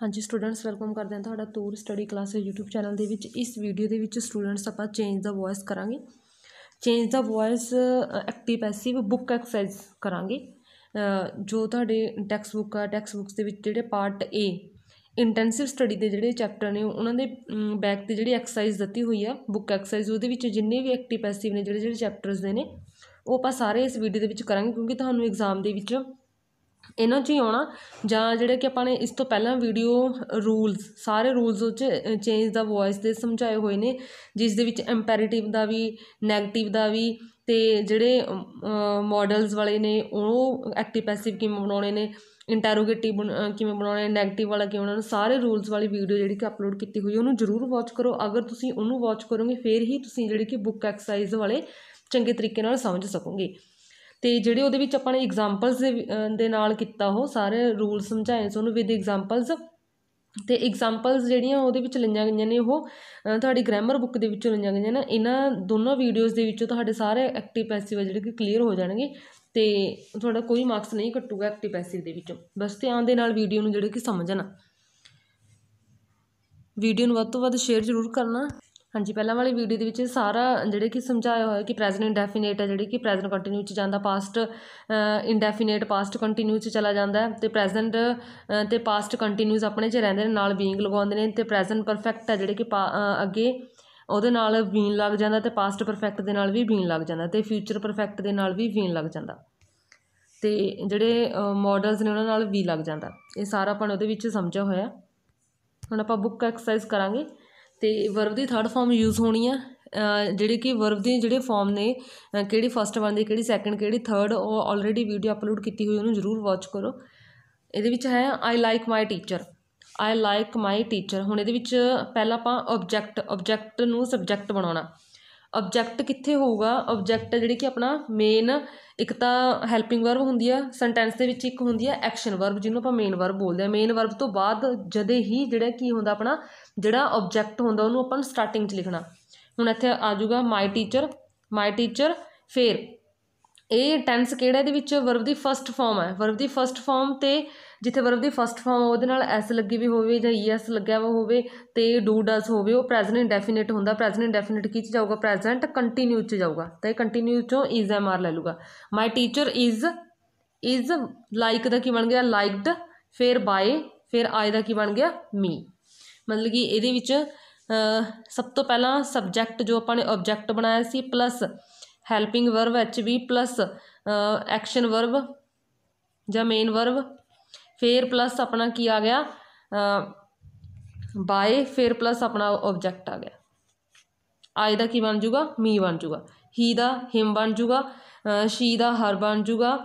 ਹਾਂਜੀ students welcome ਕਰਦੇ ਹਾਂ ਤੁਹਾਡਾ Toor study class YouTube channel ਦੇ ਵਿੱਚ। ਇਸ ਵੀਡੀਓ ਦੇ ਵਿੱਚ ਸਟੂਡੈਂਟਸ ਆਪਾਂ ਚੇਂਜ ਦਾ ਵੌਇਸ ਕਰਾਂਗੇ। ਚੇਂਜ ਦਾ voice active passive book exercise ਕਰਾਂਗੇ। ਜੋ ਤੁਹਾਡੇ ਟੈਕਸਟ ਬੁੱਕ ਆ ਟੈਕਸਟ ਬੁੱਕਸ ਦੇ ਵਿੱਚ ਜਿਹੜੇ ਪਾਰਟ ਏ ਇੰਟੈਂਸਿਵ ਸਟੱਡੀ ਦੇ ਜਿਹੜੇ ਚੈਪਟਰ ਨੇ, ਉਹਨਾਂ ਦੇ ਬੈਕ ਤੇ ਜਿਹੜੀ ਐਕਸਰਸਾਈਜ਼ ਦਿੱਤੀ ਹੋਈ ਆ ਬੁੱਕ ਐਕਸਰਸਾਈਜ਼ ਉਹਦੇ ਵਿੱਚ ਜਿੰਨੇ ਵੀ ਐਕਟਿਵ ਪੈਸਿਵ ਨੇ ਜਿਹੜੇ ਜਿਹੜੇ ਚੈਪਟਰਸ ਦੇ ਨੇ, ਉਹ ਆਪਾਂ ਸਾਰੇ ਇਸ ਵੀਡੀਓ ਦੇ ਵਿੱਚ ਕਰਾਂਗੇ, ਕਿਉਂਕਿ ਤੁਹਾਨੂੰ ਐਗਜ਼ਾਮ ਦੇ ਵਿੱਚ ਇਹਨਾਂ 'ਚ ਹੀ ਆਉਣਾ, ਜਾਂ ਜਿਹੜੇ ਕਿ ਆਪਾਂ ਨੇ ਇਸ ਤੋਂ ਪਹਿਲਾਂ ਵੀਡੀਓ ਰੂਲਸ ਸਾਰੇ ਰੂਲਸ ਉਹ 'ਚ ਚੇਂਜ ਦਾ ਵੋਇਸ ਦੇ ਸਮਝਾਏ ਹੋਏ ਨੇ, ਜਿਸ ਦੇ ਵਿੱਚ ਇੰਪੈਰੇਟਿਵ ਦਾ ਵੀ ਨੈਗੇਟਿਵ ਦਾ ਵੀ ਅਤੇ ਜਿਹੜੇ ਮਾਡਲਸ ਵਾਲੇ ਨੇ, ਉਹ ਐਕਟਿਵ ਪੈਸਿਵ ਕਿਵੇਂ ਬਣਾਉਣੇ ਨੇ ਇੰਟਰੋਗੇਟਿਵ ਕਿਵੇਂ ਬਣਾਉਣੇ ਨੈਗੇਟਿਵ ਵਾਲਾ ਕਿਵੇਂ ਬਣਾਉਣਾ, ਸਾਰੇ ਰੂਲਸ ਵਾਲੀ ਵੀਡੀਓ ਜਿਹੜੀ ਕਿ ਅਪਲੋਡ ਕੀਤੀ ਹੋਈ ਹੈ, ਉਹਨੂੰ ਜ਼ਰੂਰ ਵਾਚ ਕਰੋ, ਅਗਰ ਤੁਸੀਂ ਉਹਨੂੰ ਵਾਚ ਕਰੋਗੇ, ਫਿਰ ਹੀ ਤੁਸੀਂ ਜਿਹੜੀ ਕਿ ਬੁੱਕ ਐਕਸਰਸਾਈਜ਼ ਵਾਲੇ ਚੰਗੇ ਤਰੀਕੇ ਨਾਲ ਸਮਝ ਸਕੋਗੇ। ਅਤੇ ਜਿਹੜੇ ਉਹਦੇ ਵਿੱਚ ਆਪਾਂ ਨੇ ਇਗਜ਼ਾਮਪਲਸ ਦੇ ਦੇ ਨਾਲ ਕੀਤਾ ਉਹ ਸਾਰੇ ਰੂਲ ਸਮਝਾਏ ਸੀ ਉਹਨੂੰ ਵਿਦ ਇਗਜ਼ਾਮਪਲਸ ਅਤੇ ਐਗਜ਼ਾਮਪਲਸ ਜਿਹੜੀਆਂ ਉਹਦੇ ਵਿੱਚ ਲਈਆਂ ਗਈਆਂ ਨੇ ਉਹ ਤੁਹਾਡੀ ਗ੍ਰਾਮਰ ਬੁੱਕ ਦੇ ਵਿੱਚੋਂ ਲਈਆਂ ਗਈਆਂ ਨੇ। ਇਹਨਾਂ ਦੋਨੋਂ ਵੀਡੀਓਜ਼ ਦੇ ਵਿੱਚੋਂ ਤੁਹਾਡੇ ਸਾਰੇ ਐਕਟਿਵ ਪੈਸਿਵ ਜਿਹੜੇ ਕਿ ਕਲੀਅਰ ਹੋ ਜਾਣਗੇ ਅਤੇ ਤੁਹਾਡਾ ਕੋਈ ਮਾਰਕਸ ਨਹੀਂ ਕੱਟੂਗਾ ਐਕਟਿਵ ਪੈਸਿਵ ਦੇ ਵਿੱਚੋਂ। ਬਸ ਧਿਆਨ ਦੇ ਨਾਲ ਵੀਡੀਓ ਨੂੰ ਜਿਹੜੇ ਕਿ ਸਮਝਣਾ। ਵੀਡੀਓ ਨੂੰ ਵੱਧ ਤੋਂ ਵੱਧ ਸ਼ੇਅਰ ਜ਼ਰੂਰ ਕਰਨਾ। ਹਾਂਜੀ, ਪਹਿਲਾਂ ਵਾਲੀ ਵੀਡੀਓ ਦੇ ਵਿੱਚ ਸਾਰਾ ਜਿਹੜੇ ਕਿ ਸਮਝਾਇਆ ਹੋਇਆ ਕਿ ਪ੍ਰੈਜ਼ੈਂਟ ਇੰਡੈਫੀਨੇਟ ਹੈ, ਜਿਹੜੀ ਕਿ ਪ੍ਰੈਜ਼ੈਂਟ ਕੰਟੀਨਿਊ ਚ ਜਾਂਦਾ ਪਾਸਟ ਇੰਡੈਫੀਨੇਟ ਪਾਸਟ ਕੰਟੀਨਿਊ ਚ ਚਲਾ ਜਾਂਦਾ ਹੈ ਤੇ ਪ੍ਰੈਜ਼ੈਂਟ ਤੇ ਪਾਸਟ ਕੰਟੀਨਿਊਸ ਆਪਣੇ ਚ ਰਹਿੰਦੇ ਨੇ, ਨਾਲ ਬੀਇੰਗ ਲਗਾਉਂਦੇ ਨੇ ਤੇ ਪ੍ਰੈਜ਼ੈਂਟ ਪਰਫੈਕਟ ਹੈ, ਜਿਹੜੇ ਕਿ ਪਾ- ਅੱਗੇ ਉਹਦੇ ਨਾਲ ਬੀਨ ਲੱਗ ਜਾਂਦਾ ਤੇ ਪਾਸਟ ਪਰਫੈਕਟ ਦੇ ਨਾਲ ਵੀ ਬੀਨ ਲੱਗ ਜਾਂਦਾ ਤੇ ਫਿਊਚਰ ਪਰਫੈਕਟ ਦੇ ਨਾਲ ਵੀ ਬੀਨ ਲੱਗ ਜਾਂਦਾ ਤੇ ਜਿਹੜੇ ਮਾਡਲਸ ਨੇ ਉਹਨਾਂ ਨਾਲ ਵੀ ਲੱਗ ਜਾਂਦਾ। ਇਹ ਸਾਰਾ ਆਪਾਂ ਉਹਦੇ ਵਿੱਚ ਸਮਝਿਆ ਹੋਇਆ। ਹੁਣ ਆਪਾਂ ਬੁੱਕ ਐਕਸਰਸਾਈਜ਼ ਕਰਾਂਗੇ। ਅਤੇ ਵਰਬ ਦੀ ਥਰਡ ਫੋਮ ਯੂਜ਼ ਹੋਣੀ ਆ ਜਿਹੜੇ ਕਿ ਵਰਬ ਦੇ ਜਿਹੜੇ ਫੋਮ ਨੇ ਕਿਹੜੀ ਫਸਟ ਬਣਦੀ ਕਿਹੜੀ ਸੈਕਿੰਡ ਕਿਹੜੀ ਥਰਡ ਉਹ ਆਲਰੇਡੀ ਵੀਡੀਓ ਅਪਲੋਡ ਕੀਤੀ ਹੋਈ, ਉਹਨੂੰ ਜ਼ਰੂਰ ਵਾਚ ਕਰੋ। ਇਹਦੇ ਵਿੱਚ ਹੈ I like my teacher I like my teacher ਹੁਣ ਇਹਦੇ ਵਿੱਚ ਪਹਿਲਾਂ ਆਪਾਂ ਆਬਜੈਕਟ ਆਬਜੈਕਟ ਨੂੰ ਸਬਜੈਕਟ ਬਣਾਉਣਾ। ਆਬਜੈਕਟ ਕਿੱਥੇ ਹੋਊਗਾ? ਆਬਜੈਕਟ ਜਿਹੜੀ ਕਿ ਆਪਣਾ ਮੇਨ ਇੱਕ ਤਾਂ ਹੈਲਪਿੰਗ ਵਰਬ ਹੁੰਦੀ ਆ ਸੈਂਟੈਂਸ ਦੇ ਵਿੱਚ ਇੱਕ ਹੁੰਦੀ ਆ ਐਕਸ਼ਨ ਵਰਬ ਜਿਹਨੂੰ ਆਪਾਂ ਮੇਨ ਵਰਬ ਬੋਲਦੇ ਆ। ਮੇਨ ਵਰਬ ਤੋਂ ਬਾਅਦ ਜਦੇ ਹੀ ਜਿਹੜਾ ਕੀ ਹੁੰਦਾ ਆਪਣਾ ਜਿਹੜਾ ਓਬਜੈਕਟ ਹੁੰਦਾ ਉਹਨੂੰ ਆਪਾਂ ਨੂੰ ਸਟਾਰਟਿੰਗ 'ਚ ਲਿਖਣਾ। ਹੁਣ ਇੱਥੇ ਆ ਜਾਊਗਾ ਮਾਈ ਟੀਚਰ ਮਾਈ ਟੀਚਰ ਫੇਰ। ਇਹ ਟੈਂਸ ਕਿਹੜਾ ਇਹਦੇ ਵਿੱਚ? ਵਰਬ ਦੀ ਫਸਟ ਫਾਰਮ ਹੈ। ਵਰਬ ਦੀ ਫਸਟ ਫਾਰਮ ਤੇ ਜਿੱਥੇ ਵਰਬ ਦੀ ਫਸਟ ਫਾਰਮ ਉਹਦੇ ਨਾਲ ਐਸ ਲੱਗੀ ਵੀ ਹੋਵੇ ਜਾਂ ਈਐਸ ਲੱਗਿਆ ਵਾ ਹੋਵੇ ਤੇ ਡੂ ਡਸ ਹੋਵੇ, ਉਹ ਪ੍ਰੈਜ਼ੈਂਟ ਇੰਡੈਫੀਨਿਟ ਹੁੰਦਾ। ਪ੍ਰੈਜ਼ੈਂਟ ਇੰਡੈਫੀਨਿਟ ਕੀ ਚ ਜਾਊਗਾ? ਪ੍ਰੈਜ਼ੈਂਟ ਕੰਟੀਨਿਊ ਚ ਜਾਊਗਾ। ਤਾਂ ਇਹ ਕੰਟੀਨਿਊ ਚੋਂ ਇਜ਼ ਐਮ ਆਰ ਲੈ ਲੂਗਾ my teacher is is like ਦਾ ਕੀ ਬਣ ਗਿਆ? ਲਾਈਕਡ ਫਿਰ ਬਾਏ ਫਿਰ ਆਏ ਦਾ ਕੀ ਬਣ ਗਿਆ? ਮੀ ਮਤਲਬ ਕਿ ਇਹਦੇ ਵਿੱਚ ਸਭ ਤੋਂ ਪਹਿਲਾਂ ਸਬਜੈਕਟ ਜੋ ਆਪਾਂ ਨੇ ਓਬਜੈਕਟ ਬਣਾਇਆ ਸੀ plus helping verb H V plus action verb ਜਾਂ ਮੇਨ ਵਰਬ ਫਿਰ ਪਲੱਸ ਆਪਣਾ ਕੀ ਆ ਗਿਆ ਬਾਏ ਫਿਰ ਪਲੱਸ ਆਪਣਾ ਓਬਜੈਕਟ ਆ ਗਿਆ। ਆਏ ਦਾ ਕੀ ਬਣ ਜੂਗਾ ਮੀ ਬਣ ਜੂਗਾ ਹੀ ਦਾ ਹਿਮ ਬਣ ਜੂਗਾ ਸ਼ੀ ਦਾ ਹਰ ਬਣ ਜੂਗਾ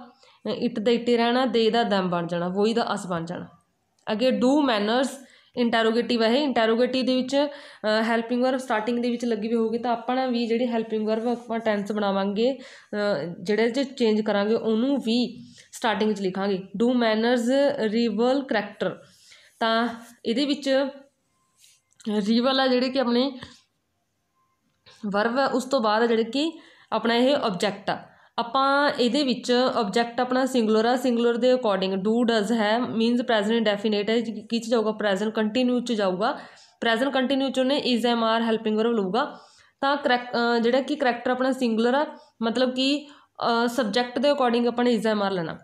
ਇਟ ਦਾ ਇਟੇ ਰਹਿਣਾ ਦੇ ਦਾ ਦਮ ਬਣ ਜਾਣਾ ਵੋਈ ਦਾ ਅਸ ਬਣ ਜਾਣਾ। ਅੱਗੇ ਡੂ ਮੈਨਰਸ ਇੰਟਰੋਗੇਟਿਵ ਹੈ ਇਹ। ਇੰਟਰੋਗੇਟਿਵ ਦੇ ਵਿੱਚ ਹੈਲਪਿੰਗ ਵਰਬ ਸਟਾਰਟਿੰਗ ਦੇ ਵਿੱਚ ਲੱਗੀ ਵੀ ਹੋਊਗੀ ਤਾਂ ਆਪਾਂ ਵੀ ਜਿਹੜੇ ਹੈਲਪਿੰਗ ਵਰਬ ਆਪਾਂ ਟੈਂਸ ਬਣਾਵਾਂਗੇ ਜਿਹੜੇ ਚ ਚੇਂਜ ਕਰਾਂਗੇ ਉਹਨੂੰ ਵੀ ਸਟਾਰਟਿੰਗ 'ਚ ਲਿਖਾਂਗੇ। ਡੂ ਮੈਨਰਸ ਰਿਵਲ ਕਰੈਕਟਰ ਤਾਂ ਇਹਦੇ ਵਿੱਚ ਰਿਵਲ ਆ ਜਿਹੜੇ ਕਿ ਆਪਣੇ ਵਰਬ ਹੈ ਉਸ ਤੋਂ ਬਾਅਦ ਜਿਹੜੇ ਕਿ ਆਪਣਾ ਇਹ ਆਬਜੈਕਟ ਆ। ਆਪਾਂ ਇਹਦੇ ਵਿੱਚ ਆਬਜੈਕਟ ਆਪਣਾ ਸਿੰਗੂਲਰ ਆ ਸਿੰਗੂਲਰ ਦੇ ਅਕੋਰਡਿੰਗ ਡੂ ਡਜ਼ ਹੈ ਮੀਨਸ ਪ੍ਰੈਜ਼ੈਂਟ ਡੈਫੀਨੇਟ ਹੈ, ਕੀ ਚ ਜਾਊਗਾ ਪ੍ਰੈਜ਼ੈਂਟ ਕੰਟੀਨਿਊ ਚ ਜਾਊਗਾ। ਪ੍ਰੈਜ਼ੈਂਟ ਕੰਟੀਨਿਊ ਚ ਉਹਨੇ is am are helping verb ਲਊਗਾ। ਤਾਂ ਕਰੈਕ ਜਿਹੜਾ ਕਿ ਕਰੈਕਟਰ ਆਪਣਾ ਸਿੰਗੂਲਰ ਆ, ਮਤਲਬ ਕਿ ਸਬਜੈਕਟ ਦੇ ਅਕੋਰਡਿੰਗ ਆਪਾਂ ਨੇ ਇਜ਼ ਐਮ ਆਰ ਲੈਣਾ।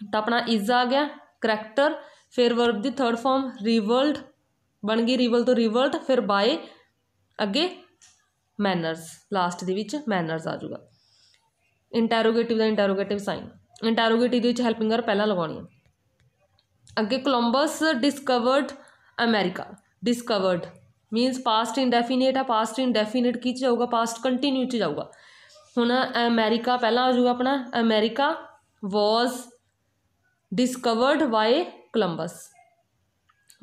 ਤਾਂ ਆਪਣਾ ਇਜ਼ ਆ ਗਿਆ ਕਰੈਕਟਰ ਫਿਰ ਵਰਬ ਦੀ ਥਰਡ ਫਾਰਮ ਰਿਵਲਡ ਬਣ ਗਈ ਰਿਵਲ ਤੋਂ ਰਿਵਲਟ ਫਿਰ ਬਾਏ ਅੱਗੇ ਮੈਨਰਸ ਲਾਸਟ ਦੇ ਵਿੱਚ ਮੈਨਰਸ ਆ ਜਾਊਗਾ। ਇੰਟਰੋਗੇਟਿਵ ਦਾ ਇੰਟਰੋਗੇਟਿਵ ਸਾਈਨ ਇੰਟਰੋਗੇਟਿਵ ਦੇ ਵਿੱਚ ਹੈਲਪਿੰਗ ਵਰਬ ਪਹਿਲਾਂ ਲਗਾਉਣੀ ਹੈ। ਅੱਗੇ Columbus discovered America discovered means past indefinite ਆ। ਪਾਸਟ ਇਨਡੈਫੀਨੇਟ ਕੀ ਚ ਜਾਊਗਾ? ਪਾਸਟ ਕੰਟੀਨਿਊ ਚ ਜਾਊਗਾ। ਹੁਣ ਅਮਰੀਕਾ ਪਹਿਲਾਂ ਆ ਜਾਊਗਾ ਆਪਣਾ। America was discovered by Columbus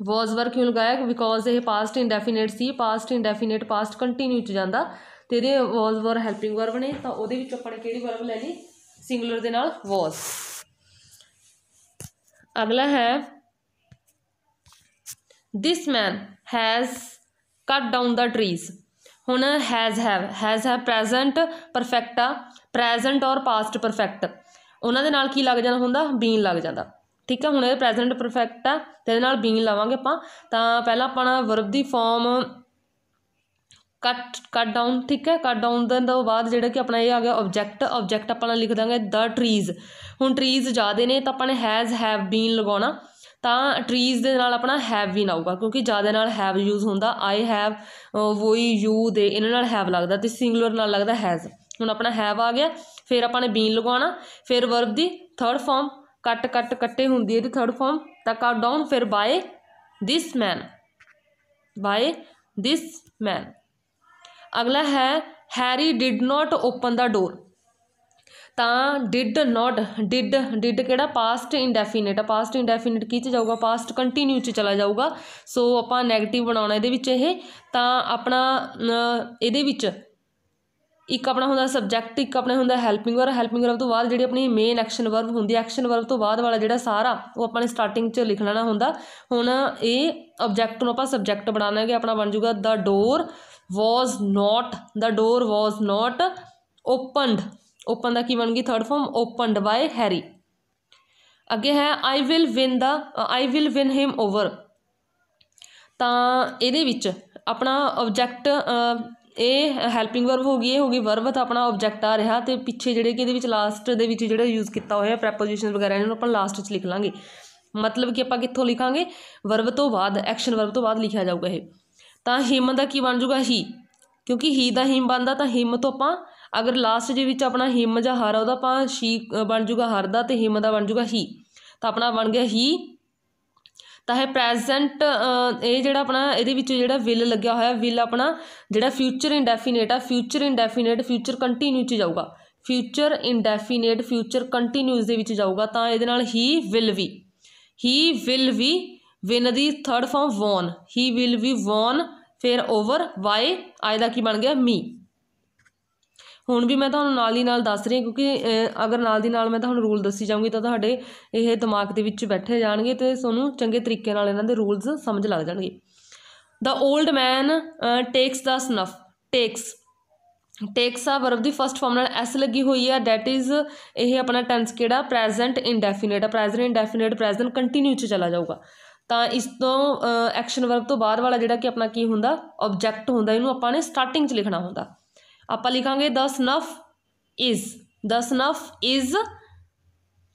was were ਕਿਉਂ ਲਗਾਇਆ? ਬਿਕੋਜ਼ ਇਹ ਪਾਸਟ ਇਨਡੈਫੀਨੇਟ ਸੀ। ਪਾਸਟ ਇਨਡੈਫੀਨੇਟ ਪਾਸਟ ਕੰਟੀਨਿਊ ਚ ਜਾਂਦਾ। ਤੇ ਇਹਦੇ ਵਾਸ ਵਰ ਹੈਲਪਿੰਗ ਵਰਬ ਨੇ, ਤਾਂ ਉਹਦੇ ਵਿੱਚ ਆਪਾਂ ਨੇ ਕਿਹੜੀ ਵਰਬ ਲੈ ਲਈ? ਸਿੰਗੂਲਰ ਦੇ ਨਾਲ ਵਾਸ ਅਗਲਾ ਹੈ, this man has cut down the trees. ਹੁਣ has have has have present perfect ਆ ਪ੍ਰੈਜੈਂਟ ਔਰ ਪਾਸਟ ਪਰਫੈਕਟ ਉਹਨਾਂ ਦੇ ਨਾਲ ਕੀ ਲੱਗ ਜਾਂਦਾ ਹੁੰਦਾ? ਬੀਨ ਲੱਗ ਜਾਂਦਾ। ਠੀਕ ਆ, ਹੁਣ ਇਹ ਪ੍ਰੈਜ਼ੈਂਟ ਪਰਫੈਕਟ ਆ, ਤੇ ਇਹਦੇ ਨਾਲ ਬੀਨ ਲਾਵਾਂਗੇ ਆਪਾਂ। ਤਾਂ ਪਹਿਲਾਂ ਆਪਾਂ ਵਰਬ ਦੀ ਫਾਰਮ ਕੱਟ ਕੱਟ ਡਾਊਨ ਠੀਕ ਹੈ? ਕੱਟ ਡਾਊਨ ਦੇ ਤੋਂ ਬਾਅਦ ਜਿਹੜਾ ਕਿ ਆਪਣਾ ਇਹ ਆ ਗਿਆ ਆਬਜੈਕਟ ਆਬਜੈਕਟ ਆਪਾਂ ਲਿਖ ਦਾਂਗੇ ਦ ਟਰੀਜ਼ ਹੁਣ ਟਰੀਜ਼ ਜ਼ਿਆਦੇ ਨੇ ਤਾਂ ਆਪਾਂ ਨੇ ਹੈਜ਼ ਹੈਵ ਬੀਨ ਲਗਾਉਣਾ। ਤਾਂ ਟਰੀਜ਼ ਦੇ ਨਾਲ ਆਪਣਾ ਹੈਵ ਵੀ ਨਾ ਆਊਗਾ, ਕਿਉਂਕਿ ਜ਼ਿਆਦਾ ਨਾਲ ਹੈਵ ਯੂਜ਼ ਹੁੰਦਾ। ਆਈ ਹੈਵ ਵੋਈ ਯੂ ਦੇ ਇਹਨਾਂ ਨਾਲ ਹੈਵ ਲੱਗਦਾ ਤੇ ਸਿੰਗੂਲਰ ਨਾਲ ਲੱਗਦਾ ਹੈਜ਼ ਹੁਣ ਆਪਣਾ ਹੈਵ ਆ ਗਿਆ, ਫਿਰ ਆਪਾਂ ਨੇ ਬੀਨ ਲਗਾਉਣਾ, ਫਿਰ ਵਰਬ ਦੀ ਥਰਡ ਫਾਰਮ ਕੱਟ ਕੱਟ ਕੱਟੇ ਹੁੰਦੀ ਹੈ ਇਹਦੀ ਥਰਡ ਫਾਰਮ ਤਾਂ ਕੱਟ ਡਾਊਨ ਫਿਰ ਬਾਏ ਦਿਸ ਮੈਨ ਬਾਏ ਦਿਸ ਮੈਨ ਅਗਲਾ ਹੈ, Harry did not open the door. ਤਾਂ ਡਿਡ ਨਾਟ, ਡਿਡ ਡਿਡ ਕਿਹੜਾ? ਪਾਸਟ ਇੰਡੈਫੀਨਿਟ ਆ। ਪਾਸਟ ਇੰਡੈਫੀਨਿਟ ਕੀ ਚ ਜਾਊਗਾ? ਪਾਸਟ ਕੰਟੀਨਿਊ ਚ ਚਲਾ ਜਾਊਗਾ। ਸੋ ਆਪਾਂ 네ਗੇਟਿਵ ਬਣਾਉਣਾ ਇਹਦੇ ਵਿੱਚ ਇਹ। ਤਾਂ ਆਪਣਾ ਇਹਦੇ ਵਿੱਚ ਇੱਕ ਆਪਣਾ ਹੁੰਦਾ ਸਬਜੈਕਟ ਇੱਕ ਆਪਣਾ ਹੁੰਦਾ ਹੈਲਪਿੰਗ ਵਰਬ ਹੈਲਪਿੰਗ ਵਰਬ ਤੋਂ ਬਾਅਦ ਜਿਹੜੀ ਆਪਣੀ ਮੇਨ ਐਕਸ਼ਨ ਵਰਬ ਹੁੰਦੀ ਹੈ ਐਕਸ਼ਨ ਵਰਬ ਤੋਂ ਬਾਅਦ ਵਾਲਾ ਜਿਹੜਾ ਸਾਰਾ, ਉਹ ਆਪਾਂ ਨੇ ਸਟਾਰਟਿੰਗ 'ਚ ਲਿਖ ਲੈਣਾ ਹੁੰਦਾ। ਹੁਣ ਇਹ ਆਬਜੈਕਟ ਨੂੰ ਆਪਾਂ ਸਬਜੈਕਟ ਬਣਾਉਣਾ ਕਿ ਆਪਣਾ ਬਣ ਜਾਊਗਾ ਦਾ ਡੋਰ ਵਾਸ ਨਾਟ ਦਾ ਡੋਰ ਵਾਸ ਨਾਟ ਓਪਨਡ ਓਪਨ ਦਾ ਕੀ ਬਣ ਗਈ? Third form opened by Harry ਅੱਗੇ ਹੈ I will win the I will win him over ਤਾਂ ਇਹਦੇ ਵਿੱਚ ਆਪਣਾ ਆਬਜੈਕਟ ਇਹ ਹੈਲਪਿੰਗ ਵਰਬ ਹੋ ਗਈ, ਇਹ ਹੋ ਗਈ ਵਰਬ ਤਾਂ ਆਪਣਾ ਆਬਜੈਕਟ ਆ ਰਿਹਾ ਤੇ ਪਿੱਛੇ ਜਿਹੜੇ ਕਿ ਇਹਦੇ ਵਿੱਚ ਲਾਸਟ ਦੇ ਵਿੱਚ ਜਿਹੜਾ ਯੂਜ਼ ਕੀਤਾ ਹੋਇਆ ਪ੍ਰੈਪੋਜੀਸ਼ਨ ਵਗੈਰਾ, ਇਹਨਾਂ ਨੂੰ ਆਪਾਂ ਲਾਸਟ 'ਚ ਲਿਖ ਲਾਂਗੇ। ਮਤਲਬ ਕਿ ਆਪਾਂ ਕਿੱਥੋਂ ਲਿਖਾਂਗੇ? ਵਰਬ ਤੋਂ ਬਾਅਦ ਐਕਸ਼ਨ ਵਰਬ ਤੋਂ ਬਾਅਦ ਲਿਖਿਆ ਜਾਊਗਾ ਇਹ। ਤਾਂ ਹਿਮ ਦਾ ਕੀ ਬਣ ਜੂਗਾ ਹੀ? ਕਿਉਂਕਿ ਹੀ ਦਾ ਹਿਮ ਬਣਦਾ ਤਾਂ ਹਿਮ ਤੋਂ ਆਪਾਂ ਅਗਰ ਲਾਸਟ ਦੇ ਵਿੱਚ ਆਪਣਾ ਹਿਮ ਜਾਂ ਹਰ ਉਹਦਾ ਆਪਾਂ ਸ਼ੀ ਬਣ ਜੂਗਾ ਹਰ ਦਾ ਤੇ ਹਿਮ ਦਾ ਬਣ ਜੂਗਾ ਹੀ। ਤਾਂ ਆਪਣਾ ਬਣ ਗਿਆ ਹੀ। ਤਾਂ ਹੈ ਪ੍ਰੈਜ਼ੈਂਟ ਇਹ ਜਿਹੜਾ ਆਪਣਾ ਇਹਦੇ ਵਿੱਚ ਜਿਹੜਾ ਵਿਲ ਲੱਗਿਆ ਹੋਇਆ ਵਿਲ ਆਪਣਾ ਜਿਹੜਾ ਫਿਊਚਰ ਇਨਡੈਫੀਨੇਟ ਆ ਫਿਊਚਰ ਇਨਡੈਫੀਨੇਟ ਫਿਊਚਰ ਕੰਟੀਨਿਊ ਚ ਜਾਊਗਾ। ਫਿਊਚਰ ਇਨਡੈਫੀਨੇਟ ਫਿਊਚਰ ਕੰਟੀਨਿਊਸ ਦੇ ਵਿੱਚ ਜਾਊਗਾ, ਤਾਂ ਇਹਦੇ ਨਾਲ ਹੀ will be. He will be win the third form won he will be won ਫਿਰ ਓਵਰ ਵਾਈ ਆਈ ਦਾ ਕੀ ਬਣ ਗਿਆ? ਮੀ ਹੁਣ ਵੀ ਮੈਂ ਤੁਹਾਨੂੰ ਨਾਲ ਦੀ ਨਾਲ ਦੱਸ ਰਹੀ ਹਾਂ ਕਿਉਂਕਿ ਅਗਰ ਨਾਲ ਦੀ ਨਾਲ ਮੈਂ ਤੁਹਾਨੂੰ ਰੂਲ ਦੱਸੀ ਜਾਊਂਗੀ ਤਾਂ ਤੁਹਾਡੇ ਇਹ ਦਿਮਾਗ ਦੇ ਵਿੱਚ ਬੈਠੇ ਜਾਣਗੇ ਤੇ ਤੁਹਾਨੂੰ ਚੰਗੇ ਤਰੀਕੇ ਨਾਲ ਇਹਨਾਂ ਦੇ ਰੂਲਸ ਸਮਝ ਲੱਗ ਜਾਣਗੇ। The old man takes the ਸਨਫ takes takes ਆ ਵਰਬ ਦੀ ਫਰਸਟ ਫਾਰਮ ਨਾਲ ਐਸ ਲੱਗੀ ਹੋਈ ਆ ਦੈਟ ਇਜ਼ ਇਹ ਆਪਣਾ ਟੈਂਸ ਕਿਹੜਾ? ਪ੍ਰੈਜ਼ੈਂਟ ਇੰਡੈਫੀਨਿਟ ਆ। ਪ੍ਰੈਜ਼ੈਂਟ ਇੰਡੈਫੀਨਿਟ ਪ੍ਰੈਜ਼ੈਂਟ ਕੰਟੀਨਿਊ ਚ ਚਲਾ ਜਾਊਗਾ। ਤਾਂ ਇਸ ਤੋਂ ਐਕਸ਼ਨ ਵਰਬ ਤੋਂ ਬਾਅਦ ਵਾਲਾ ਜਿਹੜਾ ਕਿ ਆਪਣਾ ਕੀ ਹੁੰਦਾ ਆਬਜੈਕਟ ਹੁੰਦਾ, ਇਹਨੂੰ ਆਪਾਂ ਨੇ ਸਟਾਰਟਿੰਗ 'ਚ ਲਿਖਣਾ ਹੁੰਦਾ। ਆਪਾਂ ਲਿਖਾਂਗੇ ਦ ਸਨਫ ਇਜ਼ ਦ ਸਨਫ ਇਜ਼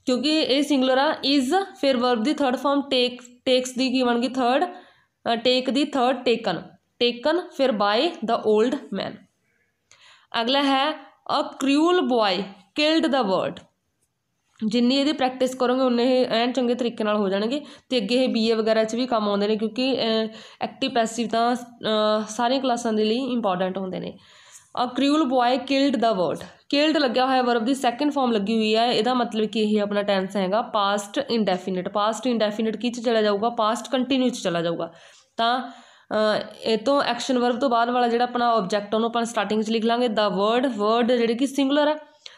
ਕਿਉਂਕਿ ਇਹ ਸਿੰਗੂਲਰ ਆ ਇਜ਼ ਫਿਰ ਵਰਬ ਦੀ ਥਰਡ ਫਾਰਮ ਟੇਕ ਟੇਕਸ ਦੀ ਕੀ ਬਣ ਗਈ ਥਰਡ ਟੇਕ ਦੀ ਥਰਡ ਟੇਕਨ ਟੇਕਨ ਫਿਰ ਬਾਏ ਦ 올ਡ ਮੈਨ ਅਗਲਾ ਹੈ a cruel boy killed the word ਜਿੰਨੀ ਇਹਦੀ ਪ੍ਰੈਕਟਿਸ ਕਰੋਗੇ, ਉਨੇ ਇਹ ਐਨ ਚੰਗੇ ਤਰੀਕੇ ਨਾਲ ਹੋ ਜਾਣਗੇ ਅਤੇ ਅੱਗੇ ਇਹ ਬੀਏ ਵਗੈਰਾ 'ਚ ਵੀ ਕੰਮ ਆਉਂਦੇ ਨੇ ਕਿਉਂਕਿ ਐਕਟਿਵ ਪੈਸਿਵ ਤਾਂ ਸਾਰੀਆਂ ਕਲਾਸਾਂ ਦੇ ਲਈ ਇੰਪੋਰਟੈਂਟ ਹੁੰਦੇ ਨੇ। A cruel boy killed the word killed ਲੱਗਿਆ ਹੋਇਆ ਵਰਬ ਦੀ ਸੈਕੰਡ ਫਾਰਮ ਲੱਗੀ ਹੋਈ ਹੈ। ਇਹਦਾ ਮਤਲਬ ਕਿ ਇਹ ਆਪਣਾ ਟੈਂਸ ਹੈਗਾ। ਪਾਸਟ ਇਨਡੈਫੀਨਿਟ ਪਾਸਟ ਇਨਡੈਫੀਨਿਟ ਕੀ ਚ ਚਲਾ ਜਾਊਗਾ? ਪਾਸਟ ਕੰਟੀਨਿਊ ਚ ਚਲਾ ਜਾਊਗਾ। ਤਾਂ ਇਹ ਤੋਂ ਐਕਸ਼ਨ ਵਰਬ ਤੋਂ ਬਾਅਦ ਵਾਲਾ ਜਿਹੜਾ ਆਪਣਾ ਆਬਜੈਕਟ ਉਹਨੂੰ ਆਪਾਂ ਸਟਾਰਟਿੰਗ 'ਚ ਲਿਖ ਲਾਂਗੇ। ਦਾ ਵਰਡ ਵਰਡ ਜਿਹੜੇ ਕਿ ਸਿੰਗੂਲਰ ਹੈ